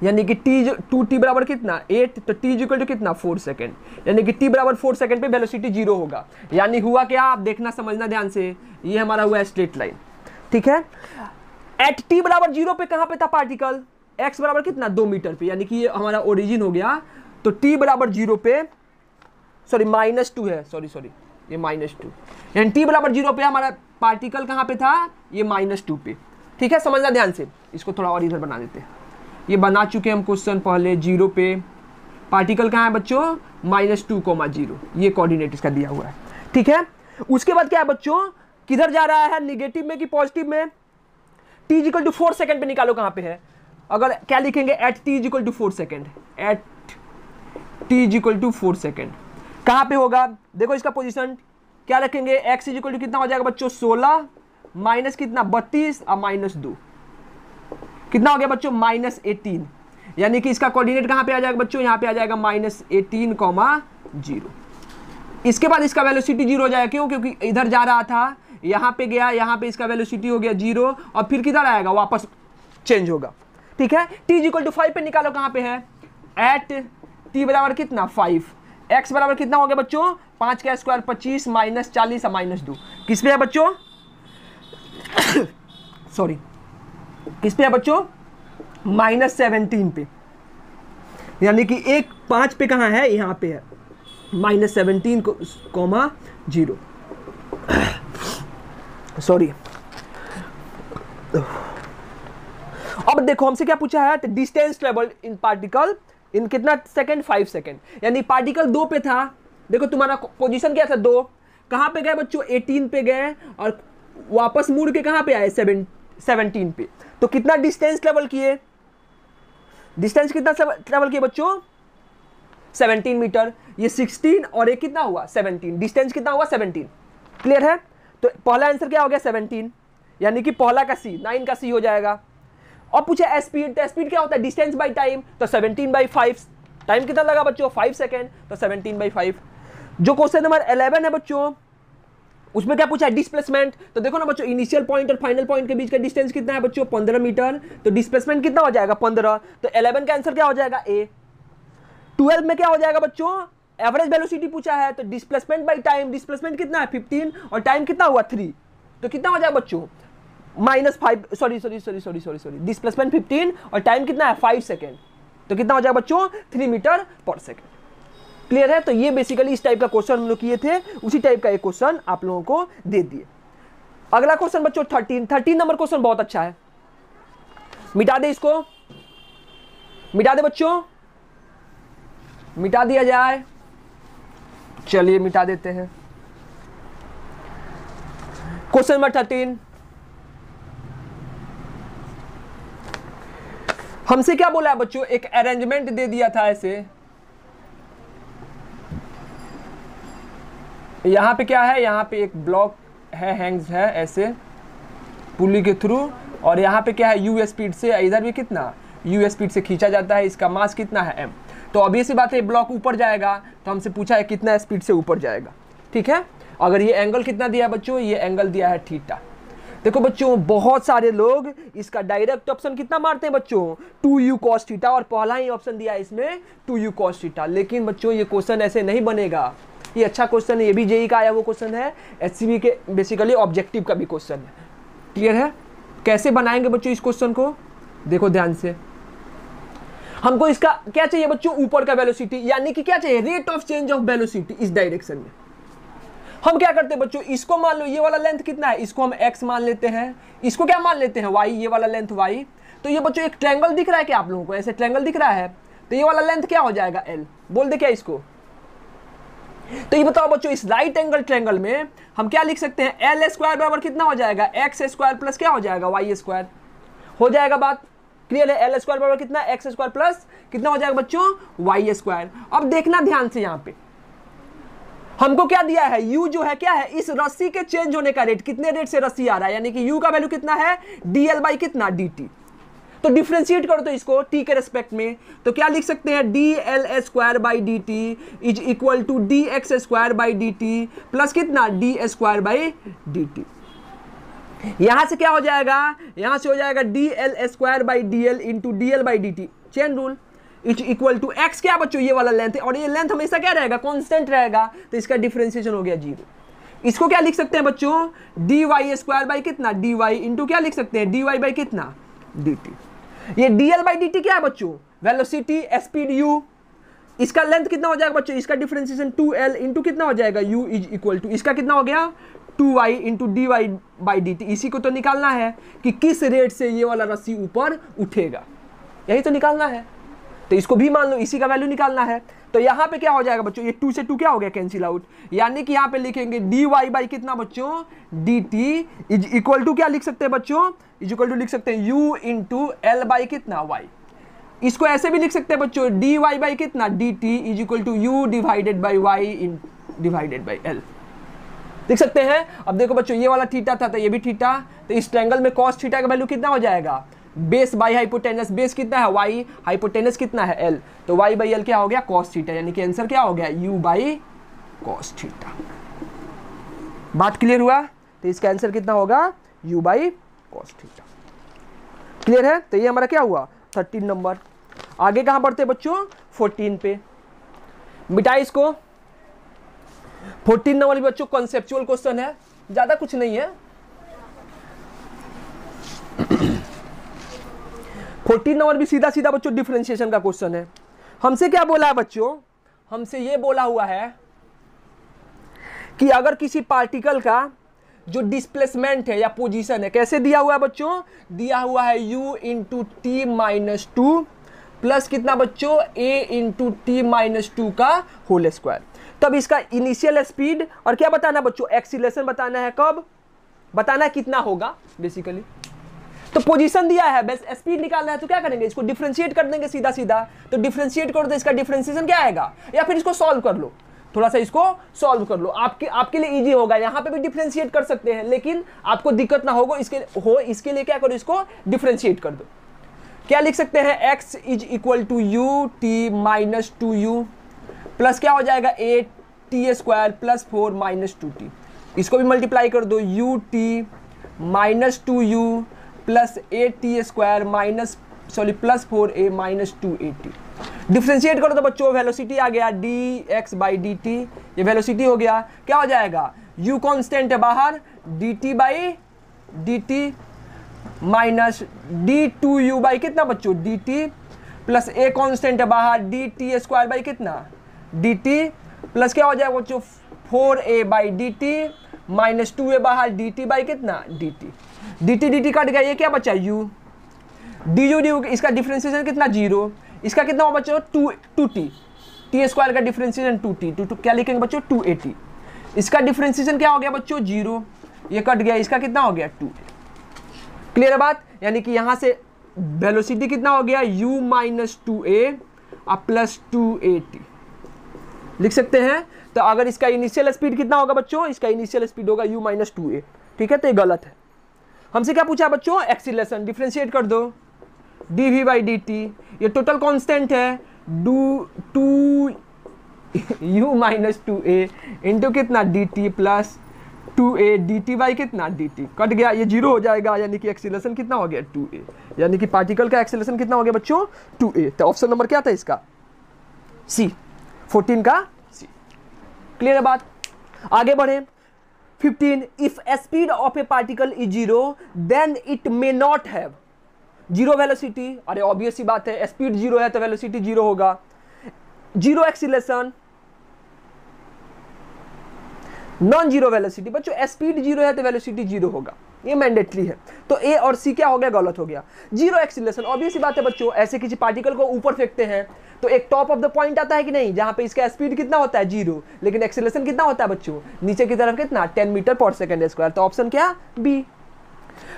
यानी कि टी टू टी बराबर कितना? एट तो टी इक्वल टू कितना? फोर सेकेंड यानी कि टी बराबर फोर सेकेंड पे वेलोसिटी ज़ीरो होगा। यानी हुआ क्या? आप देखना, समझना ध्यान से। ये हमारा हुआ है स्ट्रेट लाइन ठीक है? एट टी बराबर ज़ीरो पे कहाँ पे था पार्टिकल एक्स बराबर कितना? दो मीटर पे, यानी कि ये हमारा ओरिजिन हो गया। तो टी बराबर ज़ीरो पे सॉरी माइनस टू है। सॉरी सॉरी ये माइनस टू यानी टी बराबर ज़ीरो पे हमारा पार्टिकल कहाँ पे था? ये माइनस टू पे। ठीक है, समझना ध्यान से। इसको थोड़ा और इधर बना देते हैं। ये बना चुके हम क्वेश्चन पहले ज़ीरो पे। पार्टिकल कहाँ है बच्चों? Minus two comma zero. ये कोऑर्डिनेट इसका दिया हुआ है। ठीक है? उसके बाद क्या है बच्चों? किधर जा रहा है? निगेटिव में कि पॉजिटिव में? T is equal to four second पे निकालो कहाँ पे है? अगर क्या लिखेंगे? At T is equal to four second at T is equal to four second कहाँ पे होगा? देखो इसका पोजिशन क्या रखेंगे एक्स इजिकल टू कितना हो जाएगा बच्चों? सोलह माइनस कितना? बत्तीस और माइनस दो। कितना हो गया बच्चों? Minus eighteen. यानी कि इसका कोऑर्डिनेट कहाँ पे आ जाएगा बच्चों? यहाँ पे आ जाएगा माइनस एटीन कॉमा ज़ीरो। इसके बाद इसका वेलोसिटी ज़ीरो हो जाएगा क्यों? क्योंकि इधर जा रहा था यहाँ पे गया, यहाँ पे इसका वेलोसिटी हो गया ज़ीरो और फिर किधर आएगा? वापस चेंज होगा। ठीक है? टी इक्वल टू फाइव पे निकालो, कहाँ पे है? एट टी बराबर कितना? फाइव एक्स बराबर कितना हो गया बच्चों? पाँच का स्क्वायर पच्चीस माइनस चालीस माइनस दो। किस पे है बच्चों? सॉरी किस पे है बच्चों? माइनस सेवनटीन पे। यानी कि एक पाँच पे कहा है? यहाँ पे है। Minus seventeen comma zero sorry अब देखो, हमसे क्या पूछा है? Distance travel in particle in कितना सेकंड फाइव सेकंड यानी पार्टिकल दो पे था। देखो, तुम्हारा पोजीशन क्या था? दो। कहाँ पे गए बच्चों? 18 पे गए और वापस मुड़ के कहाँ पे आए? सेवन सेवनटीन पे। तो कितना डिस्टेंस ट्रेवल किए? डिस्टेंस कितना ट्रेवल किए बच्चों? 17 मीटर ये 16 और ये कितना हुआ? 17 डिस्टेंस कितना हुआ? 17 क्लियर है? तो पहला आंसर क्या हो गया? 17 यानी कि पहला का सी नाइन का सी हो जाएगा। और पूछा स्पीड तो स्पीड क्या होता है? डिस्टेंस बाई टाइम तो 17 बाई फाइव टाइम कितना लगा बच्चों? फाइव सेकेंड तो 17 बाई फाइव जो क्वेश्चन नंबर 11 है बच्चों, उसमें क्या पूछा है? डिस्प्लेसमेंट तो देखो ना बच्चों इनिशियल पॉइंट और फाइनल पॉइंट के बीच का डिस्टेंस कितना है बच्चों? पंद्रह मीटर। तो डिस्प्लेसमेंट कितना हो जाएगा? पंद्रह। तो इलेवन का आंसर क्या हो जाएगा? ए ट्वेल्व में क्या हो जाएगा बच्चों? एवरेज वेलोसिटी पूछा है तो डिस्प्लेसमेंट बाई टाइम डिस्प्लेसमेंट कितना है? फिफ्टीन और टाइम कितना हुआ? थ्री तो कितना हो जाएगा बच्चों? Minus five sorry sorry sorry sorry sorry sorry displacement fifteen और टाइम कितना है? फाइव सेकेंड तो कितना हो जाएगा बच्चों? Three metre per second clear है? तो ये बेसिकली इस टाइप का क्वेश्चन हम लोग किए थे। उसी टाइप का एक क्वेश्चन आप लोगों को दे दिए। अगला क्वेश्चन बच्चों थर्टीन थर्टीन नंबर क्वेश्चन बहुत अच्छा है। मिटा दे इसको। मिटा दे बच्चों। मिटा दिया जाए। चलिए मिटा देते हैं। क्वेश्चन नंबर थर्टीन हमसे क्या बोला है बच्चों? एक अरेंजमेंट दे दिया था ऐसे। यहाँ पे क्या है? यहाँ पे एक ब्लॉक है हैंग्स है ऐसे पुली के थ्रू और यहाँ पे क्या है? यू स्पीड से, इधर भी कितना? यू स्पीड से खींचा जाता है, इसका मास कितना है? एम तो अभी सी बात है ब्लॉक ऊपर जाएगा तो हमसे पूछा है कितना स्पीड से ऊपर जाएगा, ठीक है? अगर ये एंगल कितना दिया है बच्चों? ये एंगल दिया है थीटा देखो बच्चों, बहुत सारे लोग इसका डायरेक्ट ऑप्शन कितना मारते हैं बच्चों? टू यू कॉस थीटा और पहला ही ऑप्शन दिया है इसमें टू यू कॉस थीटा लेकिन बच्चों, ये क्वेश्चन ऐसे नहीं बनेगा। ये अच्छा क्वेश्चन है, ये भी जेई का आया वो क्वेश्चन है एच के बेसिकली ऑब्जेक्टिव का भी क्वेश्चन है। क्लियर है? कैसे बनाएँगे बच्चों इस क्वेश्चन को? देखो ध्यान से। हमको इसका क्या चाहिए बच्चों? ऊपर का वेलोसिटी यानी कि क्या चाहिए? Rate of change of velocity इस डायरेक्शन में। हम क्या करते हैं बच्चों? इसको मान लो, ये वाला लेंथ कितना है? इसको हम एक्स मान लेते हैं। इसको क्या मान लेते हैं? वाई ये वाला लेंथ वाई तो ये बच्चों, एक ट्रैंगल दिख रहा है क्या आप लोगों को? ऐसे ट्रैंगल दिख रहा है? तो ये वाला लेंथ क्या हो जाएगा? एल बोल दे क्या इसको? तो ये बताओ बच्चों, इस राइट एंगल ट्रैंगल में हम क्या लिख सकते हैं? एल स्क्वायर बराबर कितना हो जाएगा? एक्स स्क्वायर प्लस क्या हो जाएगा? वाई स्क्वायर हो जाएगा बात? क्लियर है? एल स्क्वायर बराबर कितना? एक्स स्क्वायर प्लस कितना हो जाएगा बच्चों? वाई स्क्वायर अब देखना ध्यान से यहाँ पे। हमको क्या दिया है? U जो है क्या है? इस रस्सी के चेंज होने का रेट कितने रेट से रस्सी आ रहा है? यानी कि u का वैल्यू कितना है? dl बाई कितना? dt. तो डिफ्रेंशिएट करो तो इसको t के रेस्पेक्ट में। तो क्या लिख सकते हैं? D L square by D T is equal to D X square by D T plus कितना? D square by D T यहाँ से क्या हो जाएगा? यहाँ से हो जाएगा D L square by D L into D L by D T chain rule is equal to X क्या बच्चों, ये वाला लेंथ है। और ये लेंथ हमेशा क्या रहेगा? कांस्टेंट रहेगा। तो इसका डिफ्रेंसिएशन हो गया ज़ीरो इसको क्या लिख सकते हैं बच्चों? डी वाई स्क्वायर बाई कितना? डी वाई इंटू क्या लिख सकते हैं? डी वाई बाई कितना? डी टी ये dl बाई डी टी क्या है बच्चों? Velocity speed u. इसका लेंथ कितना हो जाएगा बच्चों? इसका डिफरेंशिएशन 2l एल इंटू कितना हो जाएगा? यू इज़ इक्वल टू इसका कितना हो गया? 2y Y into D Y by D T इसी को तो निकालना है कि किस रेट से ये वाला रस्सी ऊपर उठेगा। यही तो निकालना है। तो इसको भी मान लो, इसी का वैल्यू निकालना है। तो यहाँ पे क्या हो जाएगा बच्चों? ये टू से टू क्या हो गया? कैंसिल आउट यानी कि यहाँ पे लिखेंगे डी वाई बाई कितना बच्चों? D T is equal to क्या लिख सकते हैं बच्चों? इज़ इक्वल टू लिख सकते हैं यू इंटू एल बाई कितना? वाई इसको ऐसे भी लिख सकते हैं बच्चों डी वाई बाई कितना? D T is equal to U divided by Y in divided by L देख सकते हैं। अब देखो बच्चों, ये वाला थीटा था तो ये भी थीटा। तो इस ट्रैंगल में कॉस थीटा का वैल्यू कितना हो जाएगा? बेस बाई हाइपोटेनस बेस कितना है? वाई हाइपोटेनस कितना है? एल तो वाई बाई एल क्या हो गया? Cos theta. यानी कि आंसर क्या हो गया? U by cos theta. बात क्लियर हुआ? तो इसका आंसर कितना होगा? U by cos theta. Clear है? तो ये हमारा क्या हुआ? थर्टीन नंबर आगे कहाँ बढ़ते बच्चों? फोर्टीन पे। मिटाई इसको। फोर्टीन नंबर बच्चों कॉन्सेप्चुअल क्वेश्चन है। ज़्यादा कुछ नहीं है। फोर्टीन नंबर भी सीधा सीधा बच्चों डिफ्रेंशिएशन का क्वेश्चन है। हमसे क्या बोला है बच्चों? हमसे ये बोला हुआ है कि अगर किसी पार्टिकल का जो डिस्प्लेसमेंट है या पोजीशन है, कैसे दिया हुआ है बच्चों? दिया हुआ है u into T minus two plus कितना बच्चों? a into T minus two का होल स्क्वायर तब इसका इनिशियल स्पीड और क्या बताना बच्चों? एक्सीलेशन बताना है कब? बताना कितना होगा बेसिकली तो पोजीशन दिया है, बस स्पीड निकालना है तो क्या करेंगे? इसको डिफ्रेंशिएट कर देंगे सीधा सीधा तो डिफ्रेंशिएट कर दो इसका डिफ्रेंशिएशन क्या आएगा? या फिर इसको सॉल्व कर लो। थोड़ा सा इसको सॉल्व कर लो। आपके आपके लिए इजी होगा। यहाँ पे भी डिफ्रेंशिएट कर सकते हैं, लेकिन आपको दिक्कत ना होगा इसके, हो, इसके लिए क्या करो? इसको डिफ्रेंशिएट कर दो। क्या लिख सकते हैं? X is equal to U T minus two U plus क्या हो जाएगा? A T square plus four minus two T इसको भी मल्टीप्लाई कर दो U T minus two U plus A T square minus sorry plus four A minus two A T differentiate करो तो बच्चों वेलोसिटी आ गया D X by D T ये वेलोसिटी हो गया, क्या हो जाएगा? यू कॉन्स्टेंट है बाहर D T by D T minus D two U by कितना बच्चों? D T plus A constant है बाहर डी टी स्क्वायर बाई कितना? डी टी प्लस क्या हो जाएगा बच्चों? Four A by D T minus two A बाहर डी टी बाई कितना? D T D T D T cut गया, ये क्या बचा? U D U D U इसका डिफ्रेंसिएशन कितना? ज़ीरो इसका कितना होगा बच्चों? Two two T T square का differentiation two T two two क्या लिखेंगे बच्चों? टू ए टी इसका डिफ्रेंसिएशन क्या हो गया बच्चों? ज़ीरो ये कट गया, इसका कितना हो गया? टू क्लियर बात? यानी कि यहाँ से वेलोसिटी कितना हो गया? u माइनस टू ए और प्लस टू ए टी लिख सकते हैं। तो अगर इसका इनिशियल स्पीड कितना होगा बच्चों? इसका इनिशियल स्पीड होगा u माइनस टू ए ठीक है? तो ये गलत है। हमसे क्या पूछा बच्चों? एक्सीलेशन डिफ्रेंशिएट कर दो। D V by D T ये टोटल कॉन्स्टेंट है। Due to U minus two A into कितना? D T plus two A D T by कितना? डी टी कट गया। ये ज़ीरो हो जाएगा, यानी कि एक्सीलेशन कितना हो गया? टू ए यानी कि पार्टिकल का एक्सीलेशन कितना हो गया बच्चों? टू ए तो ऑप्शन नंबर क्या था इसका? सी फोर्टीन का? सी क्लियर है बात? आगे बढ़े। 15 if speed of a particle is zero, then it may not have. Zero velocity अरे ऑब्वियस सी बात है स्पीड ज़ीरो है तो वेलोसिटी ज़ीरो होगा। Zero acceleration non zero velocity बच्चों स्पीड ज़ीरो है तो वेलोसिटी ज़ीरो होगा। ये मैंडेटरी है। तो ए और सी क्या हो गया? गलत हो गया। ज़ीरो एक्सीलेशन ऑब्वियस बात है बच्चों, ऐसे किसी पार्टिकल को ऊपर फेंकते हैं तो एक टॉप ऑफ़ द पॉइंट आता है कि नहीं? जहाँ पे इसका स्पीड कितना होता है? ज़ीरो लेकिन एक्सीलेशन कितना होता है बच्चों? नीचे की तरफ़ कितना? Ten metre per second square तो ऑप्शन क्या? बी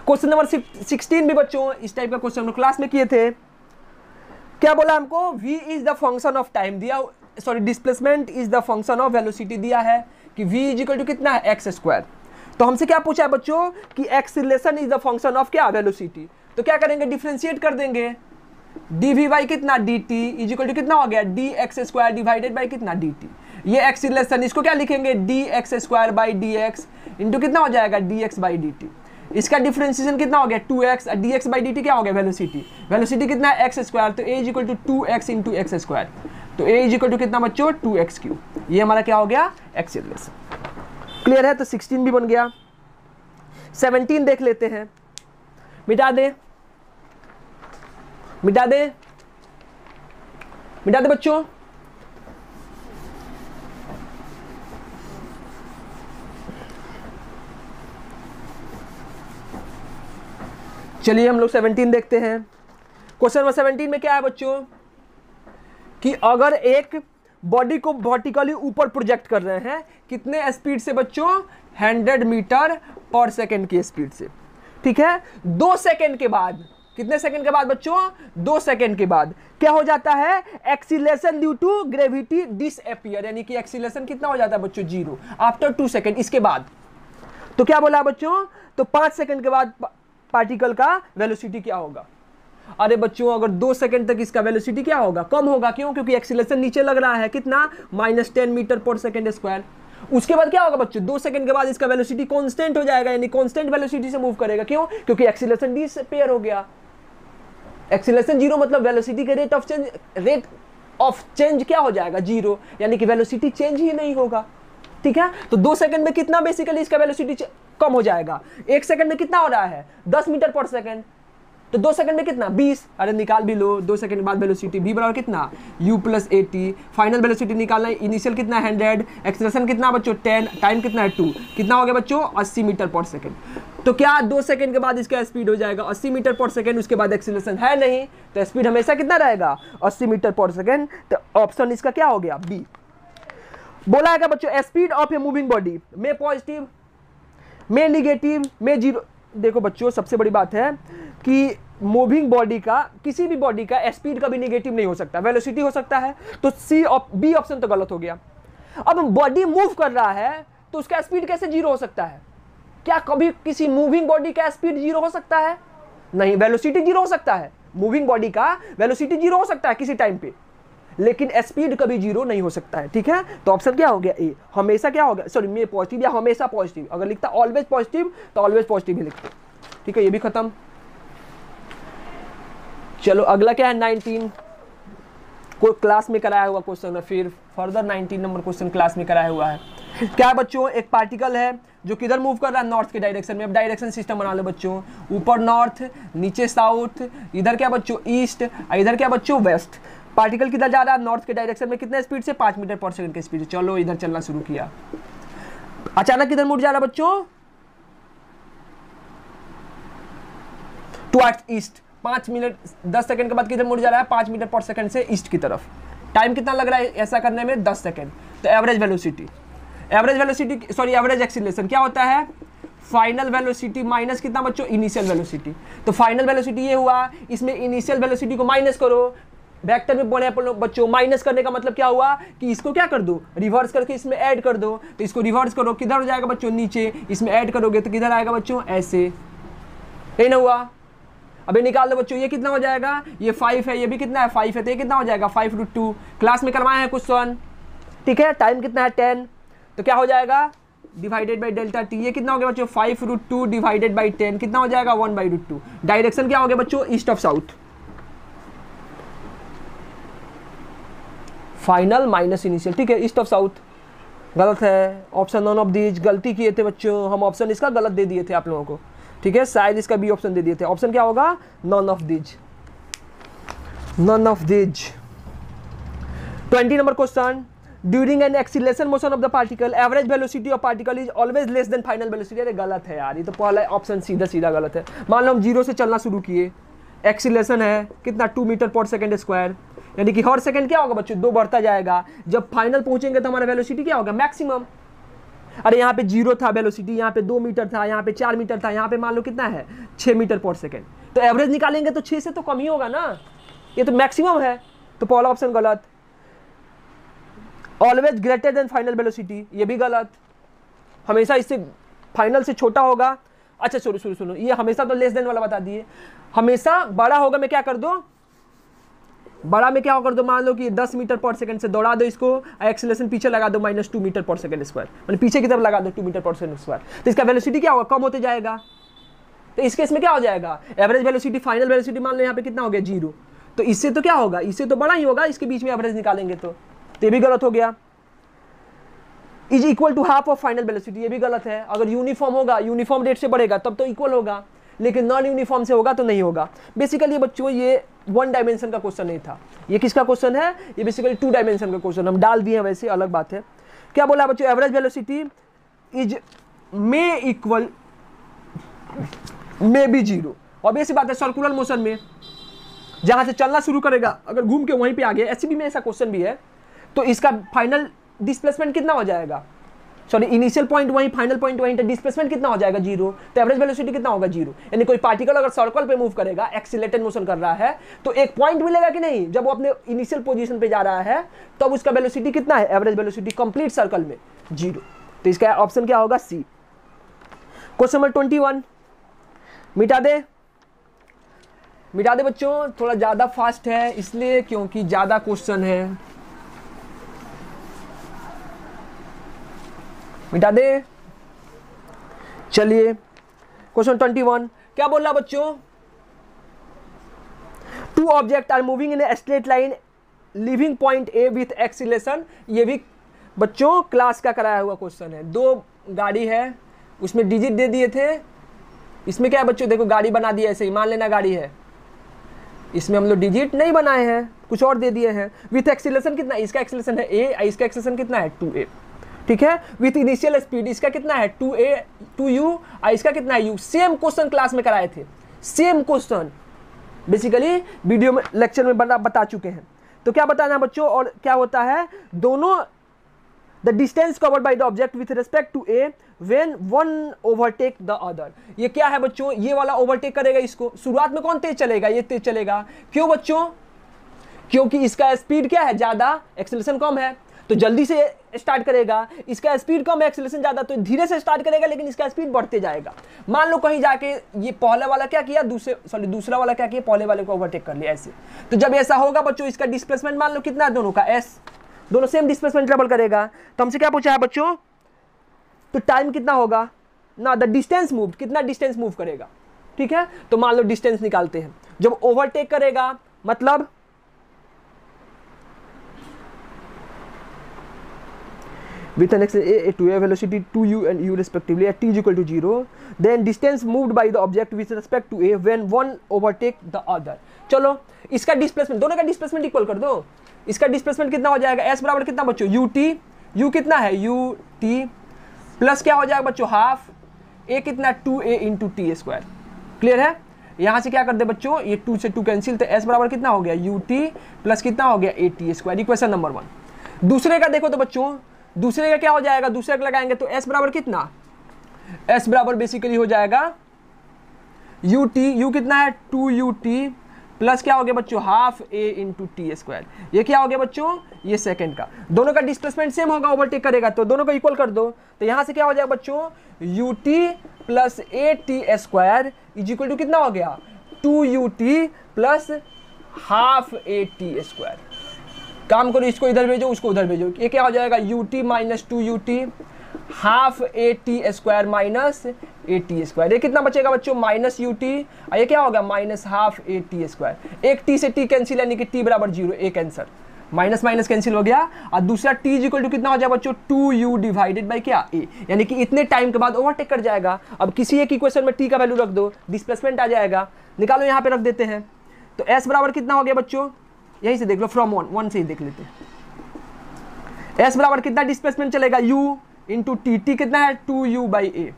क्वेश्चन नंबर सिक्सटीन भी बच्चों, इस टाइप का क्वेश्चन क्लास में किए थे। क्या बोला हमको? V is the function of time दिया sorry displacement is the function of velocity दिया है कि v इज़ इक्वल टू कितना है? एक्स स्क्वायर तो हमसे क्या पूछा है बच्चों? कि acceleration is the function of क्या? वेलोसिटी तो क्या करेंगे? डिफ्रेंशिएट कर देंगे। डी वी बाई कितना? D t is equal to कितना हो गया? D x square divided by कितना? डी टी ये एक्सीलेशन इसको क्या लिखेंगे? D x square by d x into कितना हो जाएगा? D x by d t इसका डिफरेंशिएशन कितना हो गया? Two x d x by d t क्या हो गया? वेलोसिटी वेलोसिटी कितना है? एक्स स्क्वायर तो a is equal to two x into x square तो ए इज़ इक्वल टू कितना बच्चों? टू एक्स क्यू ये हमारा क्या हो गया? एक्सीलेशन क्लियर है? तो सिक्सटीन भी बन गया। सेवनटीन देख लेते हैं। मिटा दे। मिटा दे। मिटा दे बच्चों। चलिए हम लोग 17 देखते हैं। क्वेश्चन नंबर 17 में क्या है बच्चों? कि अगर एक बॉडी को वर्टिकली ऊपर प्रोजेक्ट कर रहे हैं। कितने स्पीड से बच्चों? 100 मीटर पर सेकेंड की स्पीड से। ठीक है? दो सेकेंड के बाद। कितने सेकंड के बाद बच्चों? दो सेकंड के बाद। क्या हो जाता है? Acceleration due to gravity disappear यानी कि एक्सीलेशन कितना हो जाता है बच्चों? ज़ीरो आफ्टर टू सेकंड इसके बाद। तो क्या बोला बच्चों? तो पाँच सेकंड के बाद पार्टिकल का वेलोसिटी क्या होगा? अरे बच्चों, अगर दो सेकंड तक इसका वेलोसिटी क्या होगा? कम होगा क्यों? क्योंकि एक्सीलेशन नीचे लग रहा है। कितना? Minus ten metre per second square उसके बाद क्या होगा बच्चों? दो सेकंड के बाद इसका वेलोसिटी कांस्टेंट हो जाएगा, यानी कांस्टेंट वेलोसिटी से मूव करेगा। क्यों? क्योंकि एक्सीलेशन डी से पेयर हो गया। एक्सीलेशन ज़ीरो मतलब वेलोसिटी के rate of change rate of change क्या हो जाएगा? ज़ीरो यानी कि वेलोसिटी चेंज ही नहीं होगा। ठीक है? तो दो सेकंड में कितना बेसिकली इसका वेलोसिटी कम हो जाएगा? एक सेकंड में कितना हो रहा है? दस मीटर पर सेकंड तो दो सेकंड में कितना? बीस। अरे निकाल भी लो। दो सेकंड के बाद वेलोसिटी बी बराबर कितना? U plus a t final velocity निकालना है। इनिशियल कितना हंड्रेड एक्सलेशन कितना बच्चों? टेन टाइम कितना है? टू कितना हो गया बच्चों? अस्सी मीटर पर सेकंड तो क्या दो सेकंड के बाद इसका स्पीड हो जाएगा? 80 मीटर पर सेकंड उसके बाद एक्सीलेशन है नहीं। तो स्पीड हमेशा कितना रहेगा? 80 मीटर पर सेकंड तो ऑप्शन इसका क्या हो गया? बी बोला है बच्चों? Speed of a moving body में पॉजिटिव में निगेटिव में ज़ीरो देखो बच्चों, सबसे बड़ी बात है कि मूविंग बॉडी का, किसी भी बॉडी का स्पीड कभी निगेटिव नहीं हो सकता वेलोसिटी हो सकता है तो सी बी ऑप्शन तो गलत हो गया। अब बॉडी मूव कर रहा है तो उसका स्पीड कैसे ज़ीरो हो सकता है? क्या कभी किसी मूविंग बॉडी का स्पीड ज़ीरो हो सकता है? नहीं वेलोसिटी ज़ीरो हो सकता है। मूविंग बॉडी का वेलोसिटी ज़ीरो हो सकता है किसी टाइम पे, लेकिन स्पीड कभी ज़ीरो नहीं हो सकता है, ठीक है? तो ऑप्शन क्या हो गया? ए हमेशा क्या हो गया? सॉरी मे पॉजिटिव या हमेशा पॉजिटिव अगर लिखता ऑलवेज पॉजिटिव तो ऑलवेज पॉजिटिव ही लिखते। ठीक है, ये भी खत्म। चलो, अगला क्या है? नाइनटीन कोई क्लास में कराया हुआ क्वेश्चन है। फिर further nineteen number question class में कराया हुआ है। क्या बच्चों, एक पार्टिकल है जो किधर मूव कर रहा है? नॉर्थ के डायरेक्शन में। अब डायरेक्शन सिस्टम बना लो बच्चों। ऊपर नॉर्थ नीचे साउथ इधर क्या बच्चों? ईस्ट इधर क्या बच्चों? वेस्ट पार्टिकल किधर जा रहा है? नॉर्थ के डायरेक्शन में। कितने स्पीड से? पाँच मीटर पर सेकंड की स्पीड से। चलो, इधर चलना शुरू किया। अचानक किधर मुड़ जा रहा बच्चों? टू ईस्ट पाँच मिनट, दस सेकंड के बाद किधर मुड़ जा रहा है? पाँच मीटर पर सेकंड से ईस्ट की तरफ़। टाइम कितना लग रहा है ऐसा करने में? दस सेकंड। तो average velocity average velocity sorry average acceleration क्या होता है? फाइनल वेलोसिटी माइनस कितना बच्चों? इनिशियल वेलोसिटी तो फाइनल वेलोसिटी ये हुआ, इसमें इनिशियल वेलोसिटी को माइनस करो। वेक्टर में बोले बच्चों माइनस करने का मतलब क्या हुआ? कि इसको क्या कर दो? रिवर्स करके इसमें ऐड कर दो। तो इसको रिवर्स करो। किधर हो जाएगा बच्चों? नीचे। इसमें ऐड करोगे तो किधर आएगा बच्चों? ऐसे। यही ना हुआ? अभी निकाल दो बच्चों, ये कितना हो जाएगा? ये फाइव है, ये भी कितना है? फाइव है तो ये कितना हो जाएगा? फाइव रूट टू क्लास में करवाए हैं क्वेश्चन ठीक है? टाइम कितना है? टेन तो क्या हो जाएगा? डिवाइडेड बाई डेल्टा टी ये कितना हो गया बच्चों? Five root two divided by ten कितना हो जाएगा? One by root two direction क्या हो गया बच्चों? East of south final minus initial ठीक है? ईस्ट ऑफ़ साउथ गलत है। ऑप्शन नॉन ऑफ़ दीज गलती किए थे बच्चों। हम ऑप्शन इसका गलत दे दिए थे आप लोगों को। ठीक है? शायद इसका भी ऑप्शन दे दिए थे। ऑप्शन क्या होगा? None of these none of these twenty number question during an acceleration motion of the particle average velocity of particle is always less than final velocity अरे गलत है यार, ये तो पहला ऑप्शन सीधा सीधा गलत है। मान लो हम ज़ीरो से चलना शुरू किए। एक्सीलेशन है, कितना two metre per second square यानी कि हर सेकंड क्या होगा बच्चों? दो बढ़ता जाएगा। जब फाइनल पहुँचेंगे तो हमारा वेलोसिटी क्या होगा? मैक्सिमम अरे यहाँ पे ज़ीरो था वेलोसिटी यहाँ पे दो मीटर था, यहाँ पे चार मीटर था, यहाँ पे मान लो कितना है? छः मीटर पर सेकेंड तो एवरेज निकालेंगे तो छः से तो कम ही होगा ना? ये तो मैक्सिमम है. तो पहला ऑप्शन गलत. Always greater than final velocity ये भी गलत. हमेशा इससे फाइनल से छोटा होगा. अच्छा सुनो सुनो सुनो ये हमेशा तो लेस देन वाला बता दिए. हमेशा बड़ा होगा, मैं क्या कर दो? बड़ा में क्या कर दो मान लो कि 10 मीटर पर सेकंड से दौड़ा दो इसको एक्सेलेशन पीछे लगा दो minus two metre per second square मैंने पीछे की तरफ़ लगा दो two metre per second square तो इसका वेलोसिटी क्या होगा? कम होते जाएगा। तो इस केस में क्या हो जाएगा? एवरेज वेलोसिटी फाइनल वेलोसिटी मान लो यहाँ पे कितना हो गया? ज़ीरो तो इससे तो क्या होगा? इससे तो बड़ा ही होगा, इसके बीच में एवरेज निकालेंगे तो। ये भी गलत हो गया। Is equal to half of final velocity ये भी गलत है। अगर यूनिफॉर्म होगा यूनिफॉर्म रेट से बढ़ेगा, तब तो इक्वल होगा। लेकिन नॉन यूनिफॉर्म से होगा तो नहीं होगा। बेसिकली बच्चों, ये वन डायमेंशन का क्वेश्चन नहीं था। ये किसका क्वेश्चन है? ये बेसिकली टू डायमेंशन का क्वेश्चन हम डाल दिए वैसे, अलग बात है। क्या बोला बच्चों? Average velocity is may equal may be zero ऐसी बात है सर्कुलर मोशन में जहाँ से चलना शुरू करेगा, अगर घूम के वहीं पे आ गया भी में ऐसा क्वेश्चन भी है तो इसका फाइनल डिस्प्लेसमेंट कितना हो जाएगा? सॉरी इनिशियल पॉइंट वहीं फाइनल पॉइंट वहीं डिस्प्लेसमेंट कितना हो जाएगा ज़ीरो? तो एवरेज वेलोसिटी कितना होगा ज़ीरो? यानी कोई पार्टिकल अगर सर्कल पे मूव करेगा एक्सीलेटेड मोशन कर रहा है तो एक पॉइंट मिलेगा कि नहीं? जब वो अपने इनिशियल पोजिशन पे जा रहा है, तब तो उसका वेलोसिटी कितना है? एवरेज वेलोसिटी कंप्लीट सर्कल में, ज़ीरो। तो इसका ऑप्शन क्या होगा? C question number twenty one मिटा दे। मिटा दे बच्चों, थोड़ा ज़्यादा फास्ट है, इसलिए क्योंकि ज़्यादा क्वेश्चन है। मिटा दे। चलिए क्वेश्चन ट्वेंटी वन क्या बोल रहा बच्चों? Two object are moving in straight line leaving point A with acceleration ये भी बच्चों क्लास का कराया हुआ क्वेश्चन है। दो गाड़ी है, उसमें डिजिट दे दिए थे। इसमें क्या है बच्चों? देखो, गाड़ी बना दिया ऐसे ही। मान लेना गाड़ी है। इसमें हम लोग डिजिट नहीं बनाए हैं, कुछ और दे दिए हैं। विथ एक्सीलेशन कितना? इसका एक्सीलेशन है ए इसका एक्सीलेशन कितना है? टू ए ठीक है? विथ इनिशियल स्पीड इसका कितना है? टू ए टू यू और इसका कितना है? यू सेम क्वेश्चन क्लास में कराए थे। सेम क्वेश्चन बेसिकली वीडियो में लेक्चर में बना बता चुके हैं। तो क्या बताना बच्चों? और क्या होता है? दोनों the distance covered by the object with respect to A when one overtake the other ये क्या है बच्चों? ये वाला ओवरटेक करेगा इसको। शुरुआत में कौन तेज चलेगा? ये तेज चलेगा। क्यों बच्चों? क्योंकि इसका स्पीड क्या है? ज़्यादा। एक्सलेशन कम है। तो जल्दी से स्टार्ट करेगा। इसका स्पीड कम है एक्सेलेशन ज़्यादा तो धीरे से स्टार्ट करेगा, लेकिन इसका स्पीड बढ़ते जाएगा। मान लो कहीं जाके ये पहले वाला क्या किया, दूसरे सॉरी दूसरा वाला क्या किया, पहले वाले को ओवरटेक कर लिया, ऐसे। तो जब ऐसा होगा बच्चों, इसका डिस्प्लेसमेंट मान लो कितना है दोनों का एस दोनों सेम डिस्प्लेसमेंट ट्रेवल करेगा। तो हमसे क्या पूछा है बच्चों? तो टाइम कितना होगा? ना द डिस्टेंस मूव कितना डिस्टेंस मूव करेगा। ठीक है? तो मान लो डिस्टेंस निकालते हैं। जब ओवरटेक करेगा मतलब with an x a, a to a velocity 2u and u respectively at t is equal to 0 then distance moved by the object with respect to a when one overtake the other. चलो इसका displacement दोनों का displacement equal कर दो। इसका displacement कितना हो जाएगा? s बराबर कितना बच्चों? u t u कितना है? u t प्लस क्या हो जाएगा बच्चों? हाफ़ a कितना? Two a into t square clear है? यहाँ से क्या कर दे बच्चों? ये टू से टू कैंसिल तो s बराबर कितना हो गया? u t प्लस कितना हो गया? A t square equation number one दूसरे का देखो तो बच्चों दूसरे का क्या हो जाएगा? दूसरे का लगाएँगे तो एस बराबर कितना? एस बराबर बेसिकली हो जाएगा यू टी यू कितना है? टू यू टी प्लस क्या हो गया बच्चों? Half a into t square ये क्या हो गया बच्चों? ये सेकंड का। दोनों का डिस्प्लेसमेंट सेम होगा ओवरटेक करेगा तो दोनों को इक्वल कर दो। तो यहाँ से क्या हो जाएगा बच्चों? U t plus a t square is equal to कितना हो गया? Two u t plus half a t square काम करो, इसको इधर भेजो, उसको उधर भेजो। ये क्या हो जाएगा? U t minus two u t half a t square minus a t square ये कितना बचेगा बच्चों? माइनस यू टी और ये क्या होगा minus half a t square एक टी से टी कैंसिल यानी कि टी बराबर ज़ीरो एक आंसर माइनस माइनस कैंसिल हो गया। और दूसरा टी इक्वल टू कितना हो जाएगा बच्चों? टू यू डिवाइडेड बाई क्या? ए यानी कि इतने टाइम के बाद ओवरटेक कर जाएगा। अब किसी एक इक्वेशन में टी का वैल्यू रख दो। डिस्प्लेसमेंट आ जाएगा। निकालो, यहाँ पे रख देते हैं। तो एस बराबर कितना हो गया बच्चों? यहीं से देख लो फ्रॉम वन वन से ही देख लेते हैं। एस बराबर कितना डिस्प्लेसमेंट चलेगा? यू इंटू टी टी कितना है? Two u by a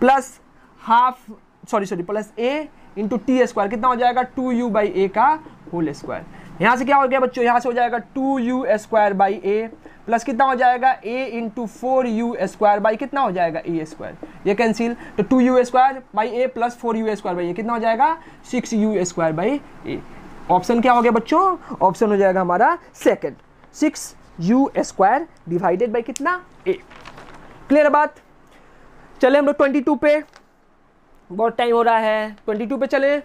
plus half sorry sorry plus a into t square कितना हो जाएगा? टू यू बाई ए का होल स्क्वायर यहाँ से क्या हो गया बच्चों? यहाँ से हो जाएगा two u square by a plus कितना हो जाएगा? A into four u square by कितना हो जाएगा? ए स्क्वायर ये कैंसिल तो two u square by a plus four u square by a कितना हो जाएगा? Six u square by a option क्या हो गया बच्चों? ऑप्शन हो जाएगा हमारा second six u square divided by कितना? ए क्लियर बात? चले हम लोग ट्वेंटी टू पे। बहुत टाइम हो रहा है। ट्वेंटी टू पे चले।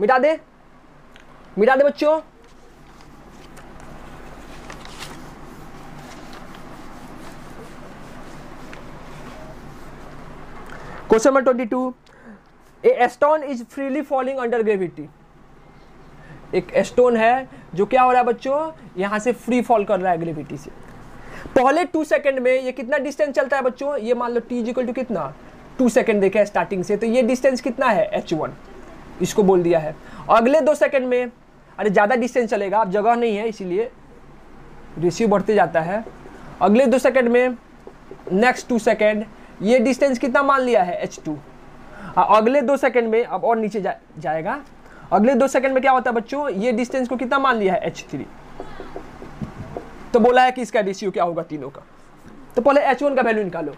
मिटा दे। मिटा दे बच्चों। Question number twenty two a stone is freely falling under gravity एक स्टोन है जो क्या हो रहा है बच्चों? यहाँ से फ्री फॉल कर रहा है ग्रेविटी से। पहले टू सेकंड में ये कितना डिस्टेंस चलता है बच्चों? ये मान लो टी इक्वल टू कितना? टू सेकंड देखा स्टार्टिंग से तो ये डिस्टेंस कितना है? एच वन इसको बोल दिया है। अगले दो सेकंड में अरे ज़्यादा डिस्टेंस चलेगा अब जगह नहीं है इसीलिए रेशियो बढ़ते जाता है। अगले दो सेकंड में नेक्स्ट टू सेकंड ये डिस्टेंस कितना मान लिया है? एच टू अगले दो सेकंड में अब और नीचे जा, जाएगा। अगले दो सेकंड में क्या होता है बच्चों? ये डिस्टेंस को कितना मान लिया है? एच थ्री तो बोला है कि इसका रेशियो क्या होगा तीनों का? तो पहले एच वन का वैल्यू निकालो।